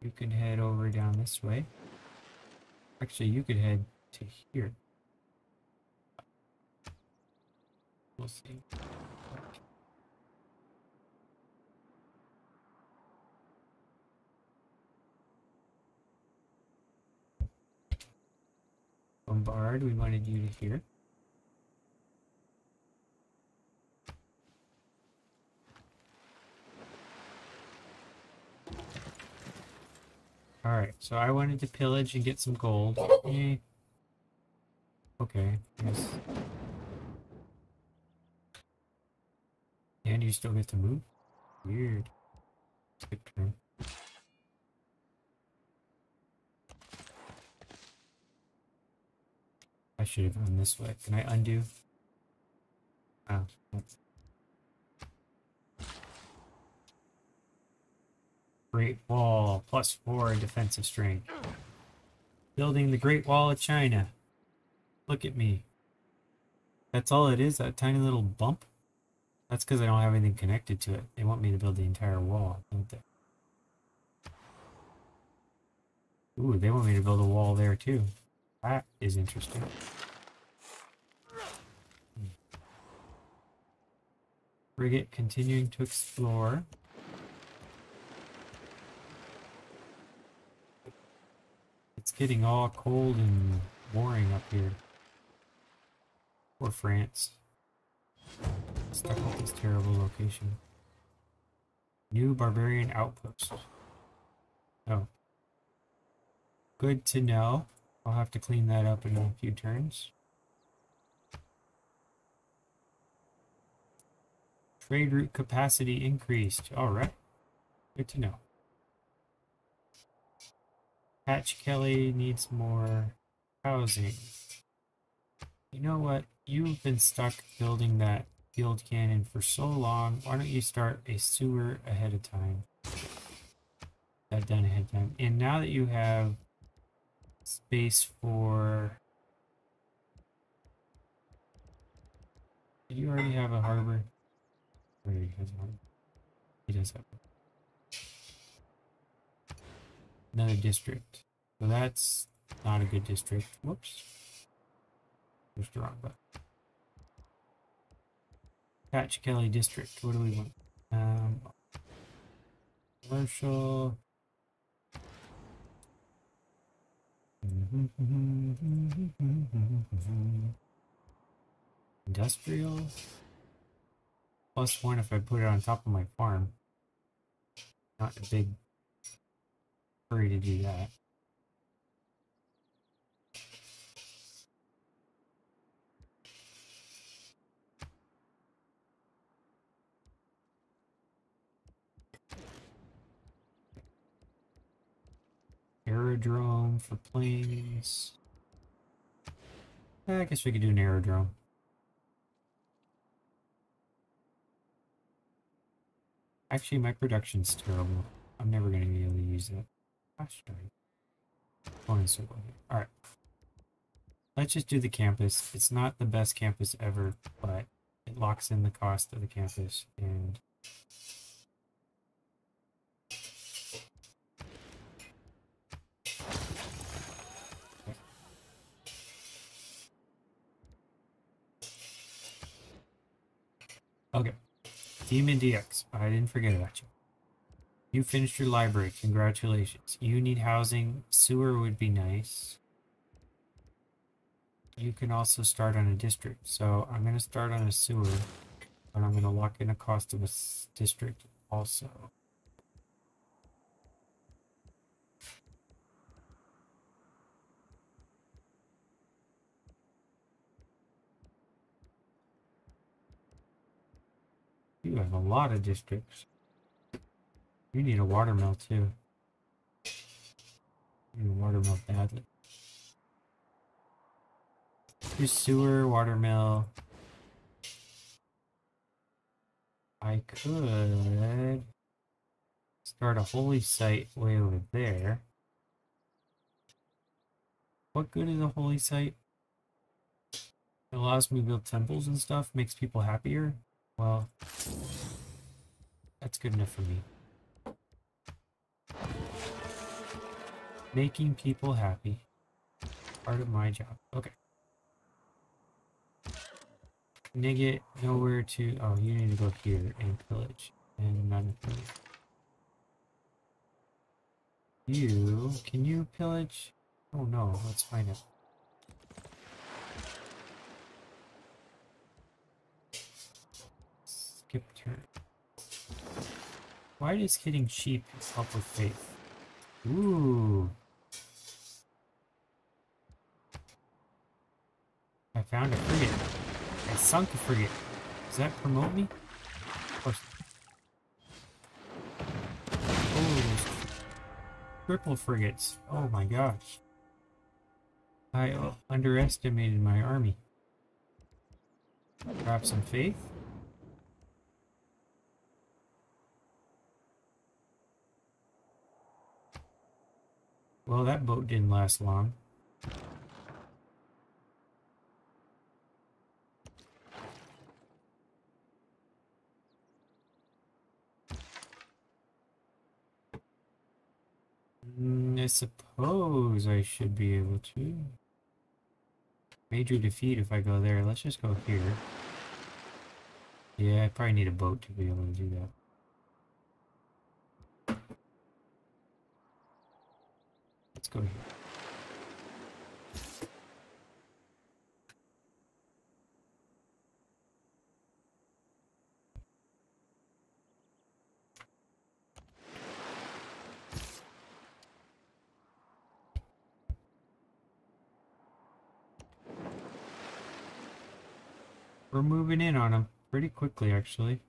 You can head over down this way. Actually, you could head to here. We'll see. Bombard. We wanted you to hear. Alright, so I wanted to pillage and get some gold. Eh. Okay, yes. And you still get to move? Weird. Good turn. I should have gone this way. Can I undo? Oh. Great Wall, plus four defensive strength. Building the Great Wall of China. Look at me. That's all it is, that tiny little bump? That's because I don't have anything connected to it. They want me to build the entire wall, don't they? Ooh, they want me to build a wall there too. That is interesting. Frigate continuing to explore. It's getting all cold and boring up here. Poor France. Stuck with this terrible location. New barbarian outpost. Oh. Good to know. I'll have to clean that up in a few turns. Trade route capacity increased. Alright. Good to know. Patch Kelly needs more housing. You know what? You've been stuck building that field cannon for so long. Why don't you start a sewer ahead of time? That done ahead of time. And now that you have space for... Did you already have a harbor? Or he has harbor? He does have another district. So that's not a good district. Whoops. Pushed the wrong button. Patch Kelly District. What do we want? Um, commercial. Industrial. Plus one if I put it on top of my farm. Not a big hurry to do that. Aerodrome for planes. Eh, I guess we could do an aerodrome. Actually, my production's terrible. I'm never going to be able to use it. Gosh darn. Going. Alright. Let's just do the campus. It's not the best campus ever, but it locks in the cost of the campus and Demon DX. I didn't forget about you. You finished your library. Congratulations. You need housing. Sewer would be nice. You can also start on a district. So I'm going to start on a sewer, but I'm going to lock in a cost of a district also. You have a lot of districts. You need a water mill too. You need a water mill badly. Do sewer, water mill. I could start a holy site way over there. What good is a holy site? It allows me to build temples and stuff, makes people happier. Well, that's good enough for me. Making people happy. Part of my job. Okay. Nigget, nowhere to... Oh, you need to go here and pillage. And none pillage. You... Can you pillage? Oh no, let's find out. Skip turn. Why does hitting sheep help with faith? Ooh. I found a frigate. I sunk a frigate. Does that promote me? Of course. Oh, triple frigates. Oh my gosh. I underestimated my army. Grab some faith. Well, that boat didn't last long. Mm, I suppose I should be able to. Major defeat if I go there. Let's just go here. Yeah, I probably need a boat to be able to do that. Let's go here. We're moving in on them pretty quickly, actually.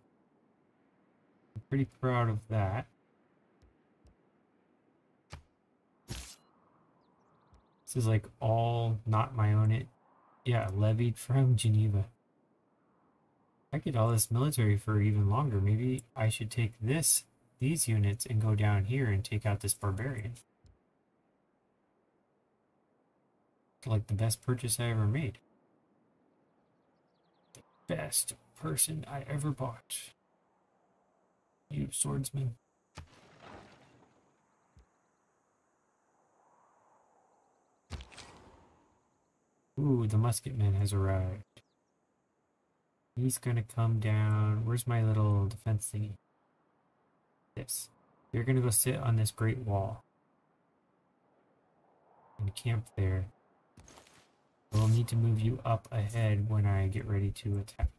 I'm pretty proud of that. This is like all not my own. It, yeah, levied from Geneva. I get all this military for even longer. Maybe I should take this, these units, and go down here and take out this barbarian. Like the best purchase I ever made The best person I ever bought. You swordsman. Ooh, the musketman has arrived. He's gonna come down. Where's my little defense thingy? This. You're gonna go sit on this great wall. And camp there. We'll need to move you up ahead when I get ready to attack.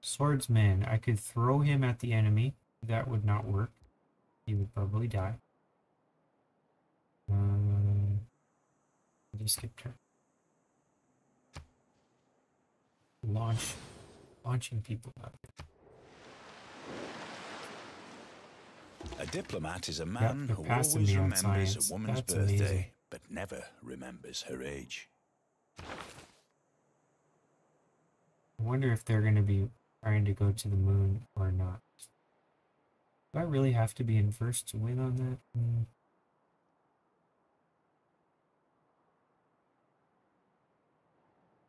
Swordsman. I could throw him at the enemy. That would not work. He would probably die. Um, turn. Launch. Launching people up. A diplomat is a man you're who always remembers science. a woman's That's birthday, amazing. but never remembers her age. I wonder if they're going to be trying to go to the moon or not. Do I really have to be in first to win on that? Hmm.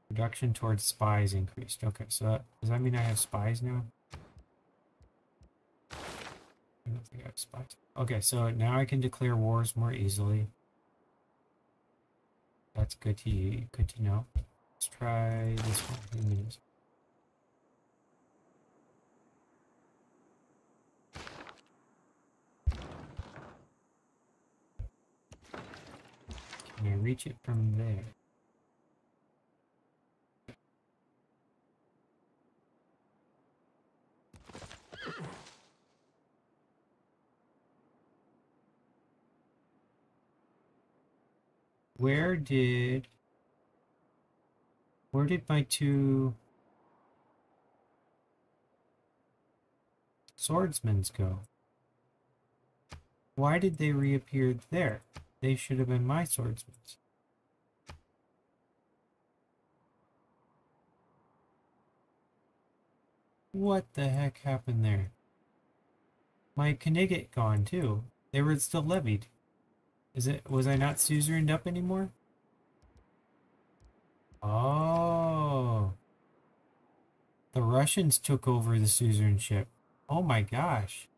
Reduction towards spies increased. Okay, so that, does that mean I have spies now? I don't think I have spies. Okay, so now I can declare wars more easily. That's good to you. good to know. Let's try this one. Can I reach it from there? Where did... Where did my two... Swordsmans go? Why did they reappear there? They should have been my swordsmen. What the heck happened there? My Knigget gone too. They were still levied. Is it was I not suzerained up anymore? Oh. The Russians took over the suzerainship. Oh my gosh.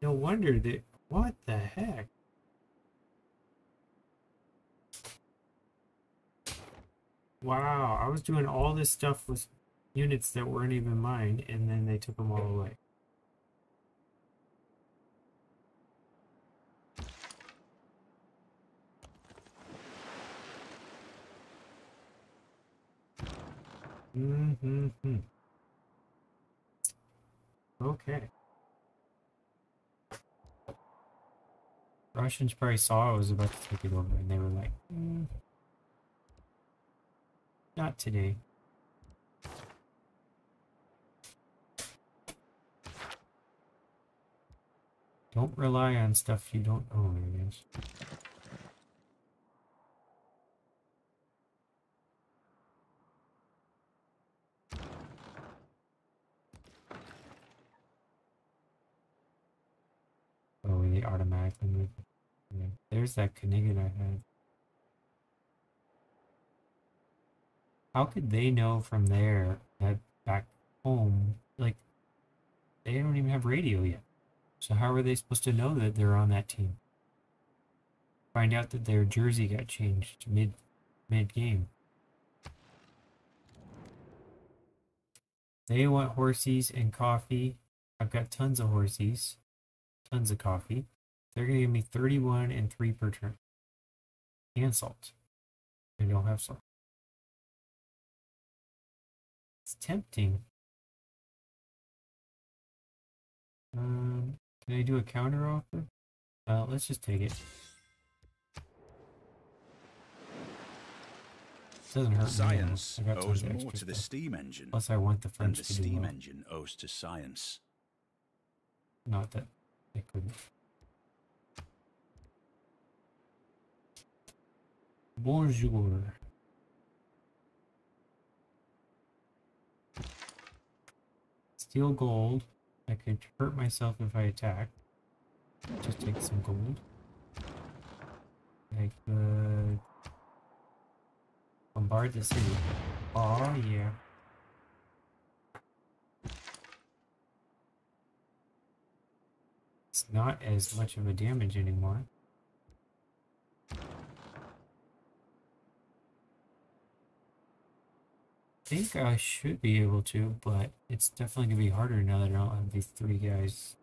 No wonder that what the heck? Wow, I was doing all this stuff with units that weren't even mine, and then they took them all away. Mm-hmm. Okay. Russians probably saw I was about to take it over and they were like, mm, not today. Don't rely on stuff you don't own, I guess. Oh, they automatically move. Yeah. There's that Knigget I had. How could they know from there that back home, like, they don't even have radio yet. So how are they supposed to know that they're on that team? Find out that their jersey got changed mid mid game. They want horsies and coffee. I've got tons of horsies, tons of coffee. They're gonna give me 31 and 3 per turn. And salt. I don't have salt. It's tempting. Um, can I do a counter offer? Uh, let's just take it. Doesn't hurt. Science owes more to the stuff. steam engine Plus, I want the French the to steam well. engine owes to science. Not that they couldn't. Bonjour. Steal gold. I could hurt myself if I attack. Just take some gold. I could bombard the city. Oh yeah. It's not as much of a damage anymore. Think I should be able to, but it's definitely gonna be harder now that I don't have these three guys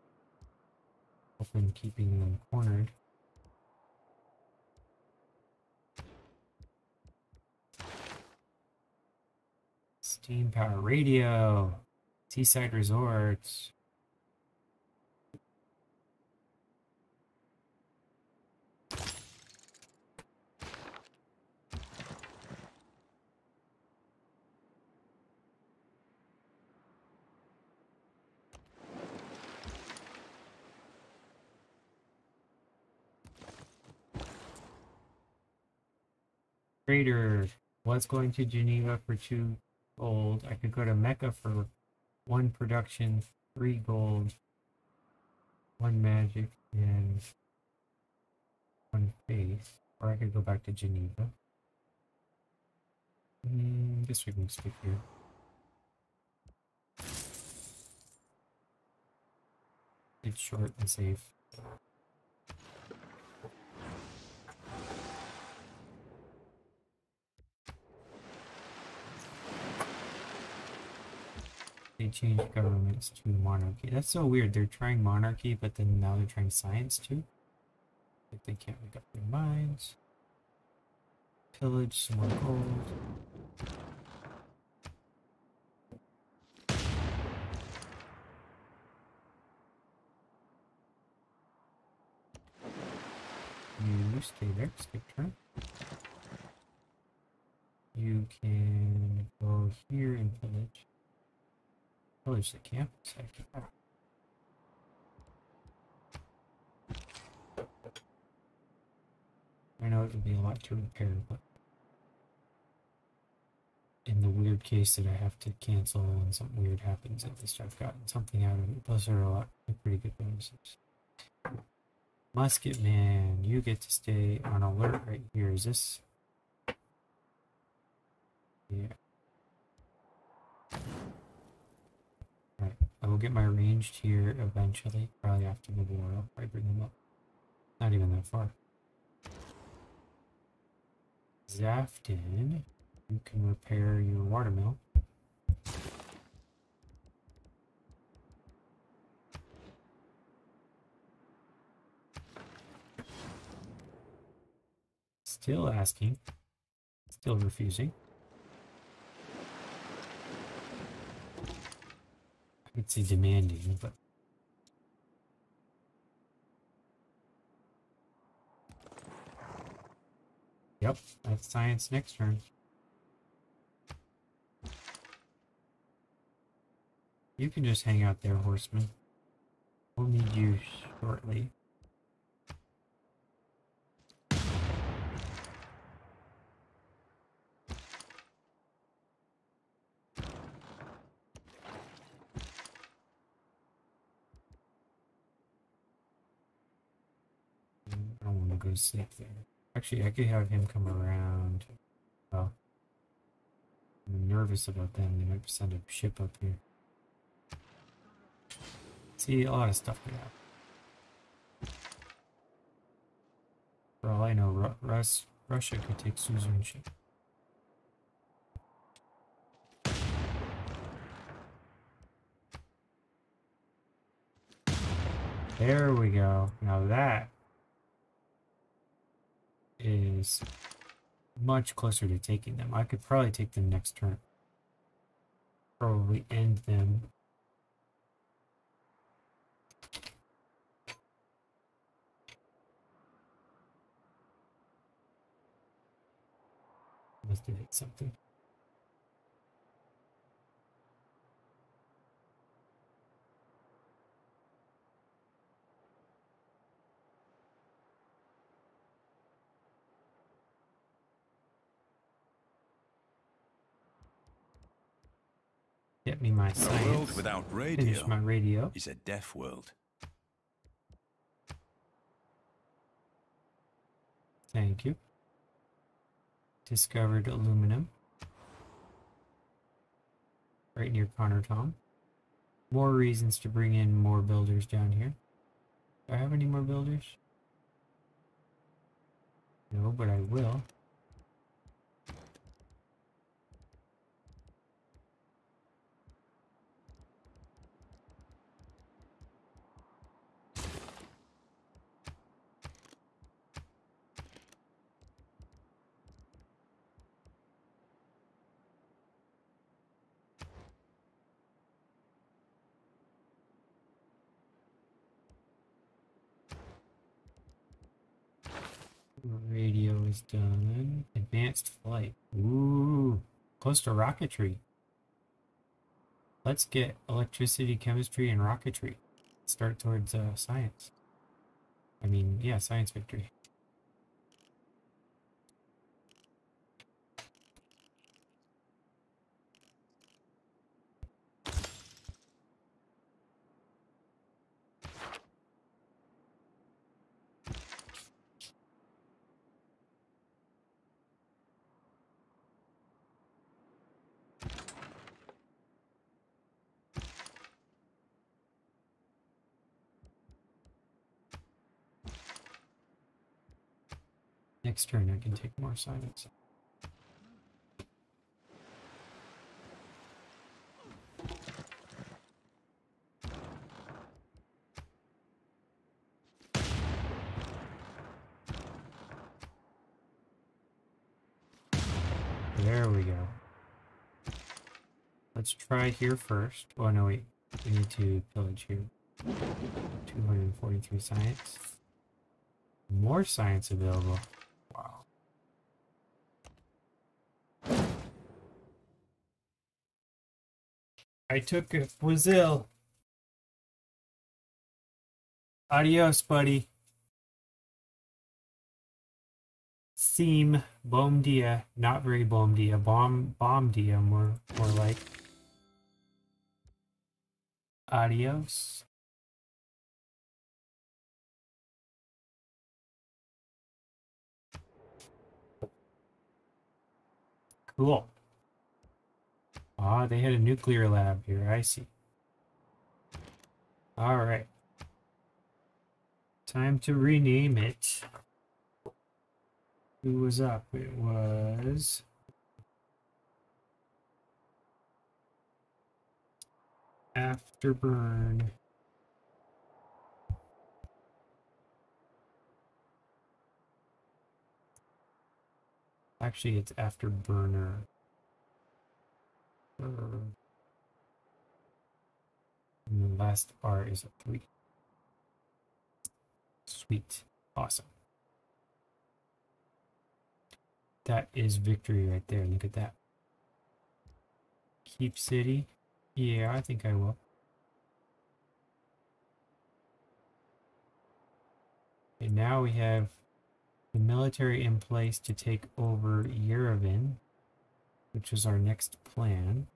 open, keeping them cornered. Steam Power Radio, Seaside Resorts. Trader was going to Geneva for two gold. I could go to Mecca for one production, three gold, one magic, and one faith. Or I could go back to Geneva. Mm, guess we can stick here. It's short and safe. They changed governments to monarchy. That's so weird. They're trying monarchy, but then now they're trying science too. Like they can't make up their minds. Pillage some more gold. You stay there, skip turn. You can go here and pillage. Pillage the campus. I know it would be a lot to repair, but in the weird case that I have to cancel and something weird happens, at least I've gotten something out of it. Those are a lot of pretty good bonuses. Musket Man, you get to stay on alert right here. Is this? Yeah. I will get my ranged here eventually. Probably after the war. I'll probably bring them up. Not even that far. Zafton, you can repair your watermill. Still asking. Still refusing. Say demanding, but Yep, that's science next turn. You can just hang out there, horseman. We'll need you shortly. I there. Actually, I could have him come around. Oh. I'm nervous about them. They might send a ship up here. See, a lot of stuff could happen. For all I know, Ru Rus Russia could take Suzerain ship. There we go. Now that is much closer to taking them. I could probably take them next turn. Probably end them. Must have hit something. Get me my A science. world without Finish radio my radio. is a deaf world. Thank you. Discovered aluminum. Right near Connor Tom. More reasons to bring in more builders down here. Do I have any more builders? No, but I will. Radio is done. Advanced flight. Ooh, close to rocketry. Let's get electricity, chemistry, and rocketry. Start towards uh, science. I mean, yeah, science victory. Next turn, I can take more science. There we go. Let's try here first. Oh no, wait. We need to pillage here. 243 science. More science available. I took it. Brazil. Adios, buddy. Seem bom dia, not very bom dia, bomb bomb dia, more more like. Adios. Cool. Ah, they had a nuclear lab here. I see. All right. Time to rename it. Who was up? It was. Afterburn. Actually, it's Afterburner. Uh, last R is a 3. Sweet. Awesome. That is victory right there. Look at that. Keep city. Yeah, I think I will. And now we have the military in place to take over Yerevan, which is our next plan.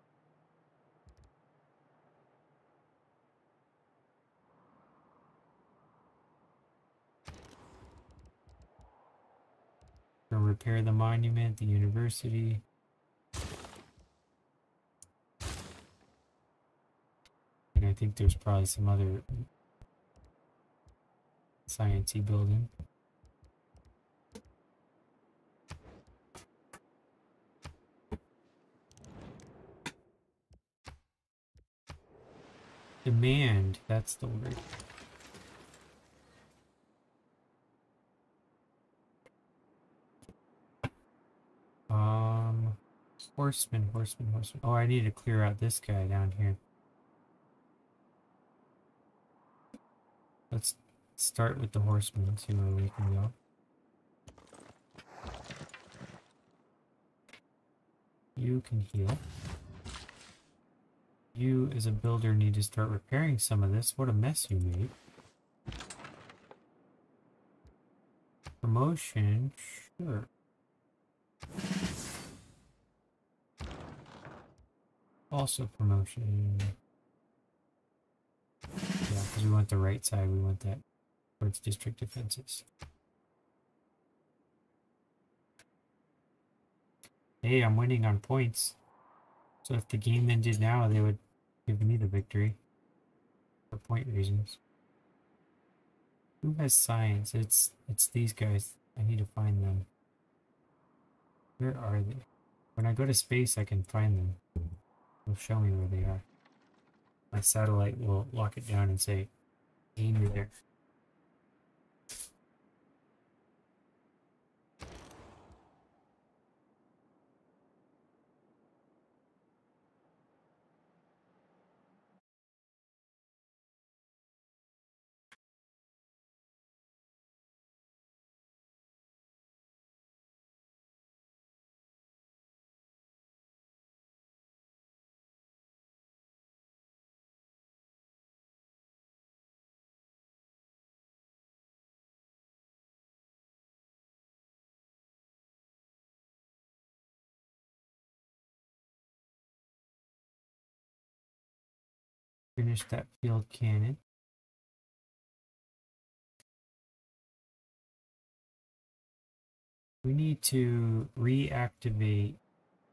Gonna repair the monument, the university. And I think there's probably some other sciencey building. Demand, that's the word. Um, horseman, horseman, horseman. Oh, I need to clear out this guy down here. Let's start with the horseman, see where we can go. You can heal. You, as a builder, need to start repairing some of this. What a mess you made. Promotion, sure. Also promotion. Yeah, because we want the right side. We want that towards district defenses. Hey, I'm winning on points. So if the game ended now, they would give me the victory. For point reasons. Who has science? It's it's these guys. I need to find them. Where are they? When I go to space, I can find them. It'll show me where they are. My satellite will lock it down and say, aim there. That field cannon. We need to reactivate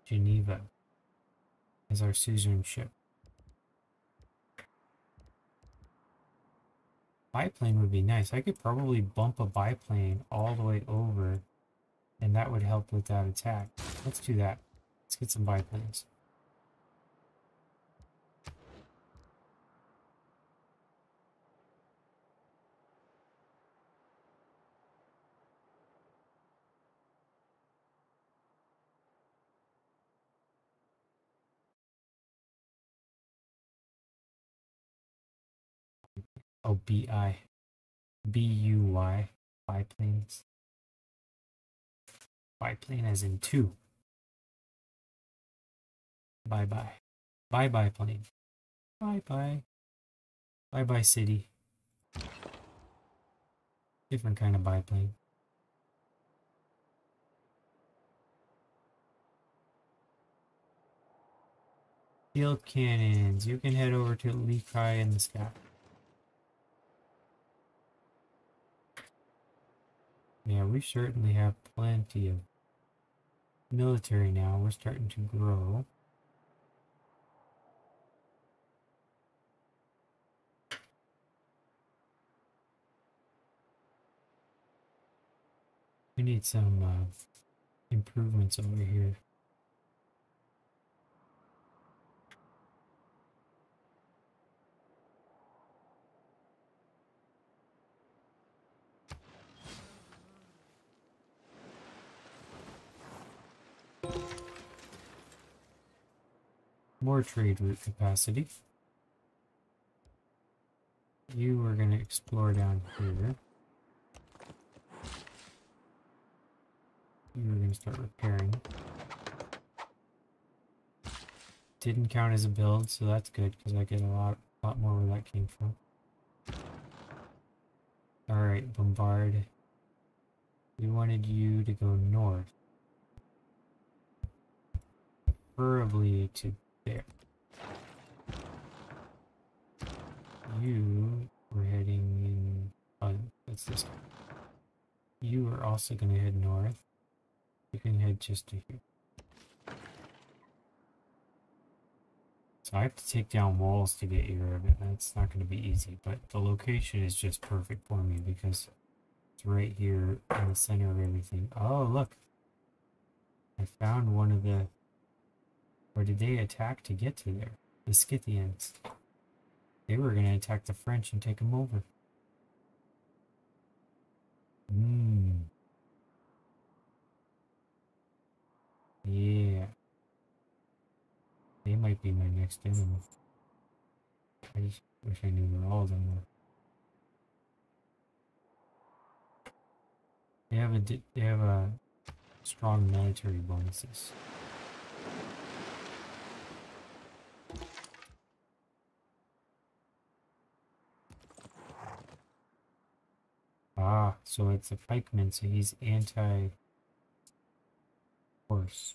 Geneva as our suzerain ship. Biplane would be nice. I could probably bump a biplane all the way over and that would help with that attack. Let's do that. Let's get some biplanes. Oh, B-I. Biplanes. Biplane as in two. Bye-bye. Bye-bye plane. Bye-bye. Bye-bye city. Different kind of biplane. Field cannons. You can head over to Lee Kai in the sky. Yeah, we certainly have plenty of military now. We're starting to grow. We need some uh, improvements over here. More trade route capacity. You are gonna explore down here. You are gonna start repairing. Didn't count as a build, so that's good because I get a lot, lot more where that came from. All right, bombard. We wanted you to go north, preferably to there. You were heading in. Uh, oh, that's this guy. You are also going to head north. You can head just to here. So I have to take down walls to get here it. That's not going to be easy, but the location is just perfect for me because it's right here in the center of everything. Oh, look. I found one of the... Where did they attack to get to there? The Scythians. They were going to attack the French and take them over. Mmm. Yeah. They might be my next enemy. I just wish I knew where all of them were. They have a they have a strong military bonuses. Ah, so it's a pikeman, so he's anti horse.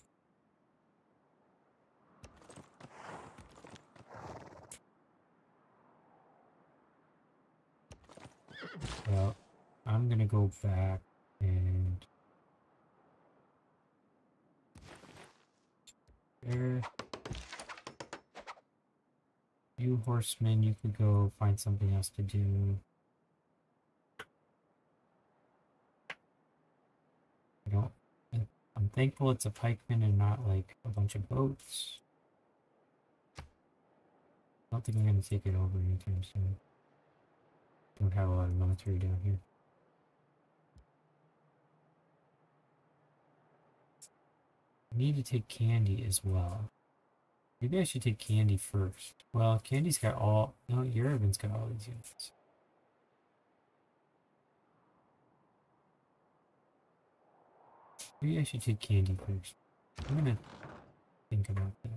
Well, I'm gonna go back and there. You horsemen, you could go find something else to do. I don't. I'm thankful it's a pikeman and not like a bunch of boats. I don't think I'm gonna take it over anytime soon. Don't have a lot of military down here. Need to take Kandy as well. Maybe I should take Kandy first. Well, Kandy's got all... No, Yerevan's got all these units. Maybe I should take Kandy first. I'm gonna think about that.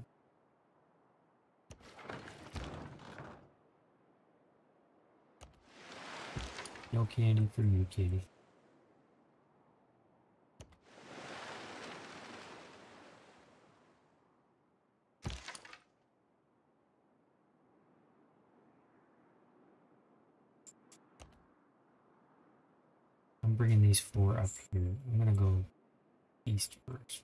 No candy for you, kitty. I'm bringing these four up here. I'm gonna go east first.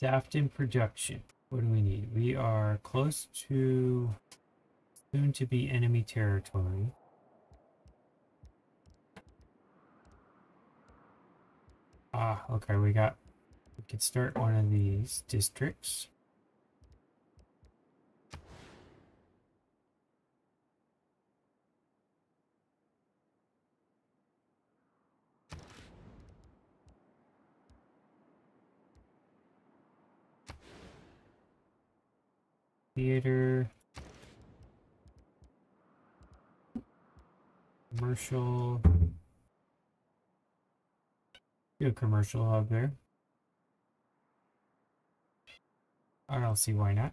Adapt in production. What do we need? We are close to soon to be enemy territory. Ah, okay, we got, we could start one of these districts. Theater. Commercial. Do a commercial hub there. I don't see why not.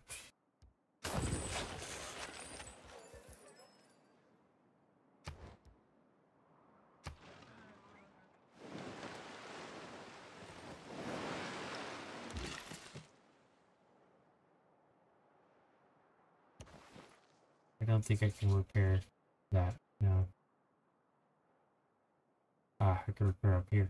Don't think I can repair that, no. Ah, I can repair up here.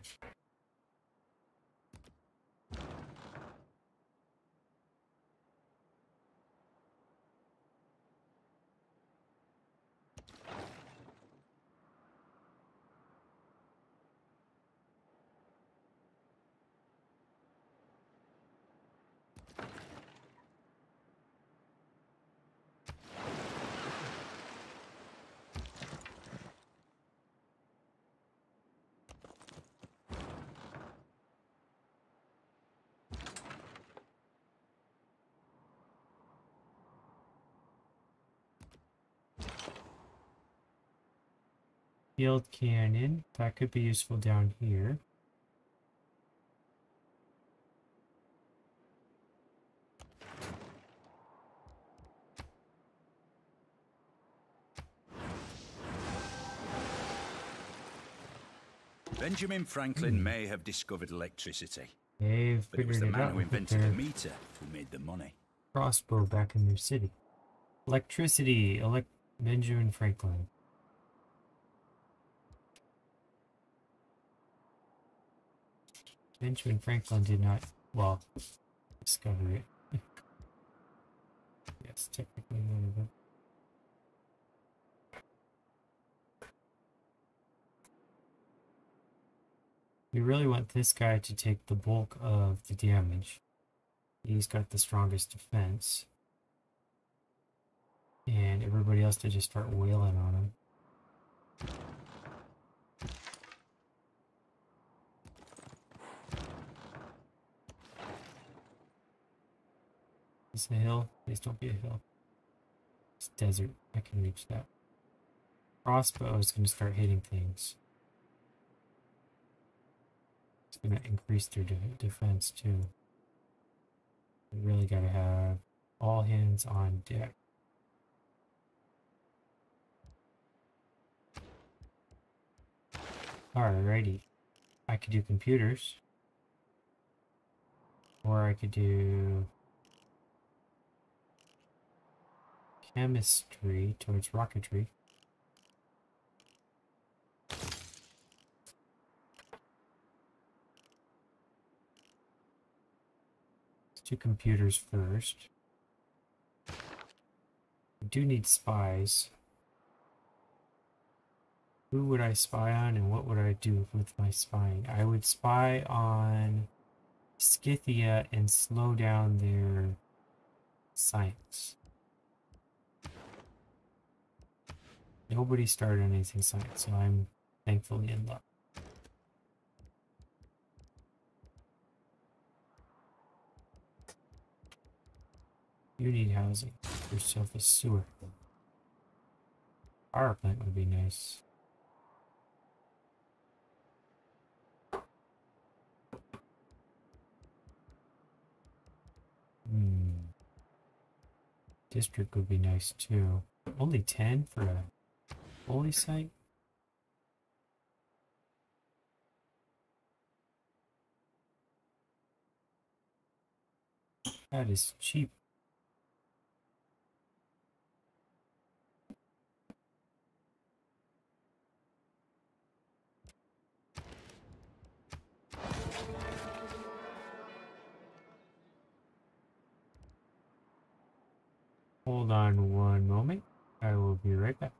Field cannon. That could be useful down here. Benjamin Franklin hmm. may have discovered electricity, They've but it was the man who invented the meter who made the money. crossbow back in their city. Electricity. Elec Benjamin Franklin. Benjamin Franklin did not, well, discover it. yes, technically of them. We really want this guy to take the bulk of the damage. He's got the strongest defense. And everybody else to just start wailing on him. Is a hill? Please don't be a hill. It's desert. I can reach that. Crossbow is going to start hitting things. It's going to increase their de defense too. We really got to have all hands on deck. Alrighty. I could do computers. Or I could do chemistry towards rocketry. Do computers first. We do need spies. Who would I spy on and what would I do with my spying? I would spy on Scythia and slow down their science. Nobody started anything so I'm thankfully in luck. You need housing. Yourself a sewer. Power plant would be nice. Hmm. District would be nice too. Only 10 for a site? That is cheap. Hold on one moment. I will be right back.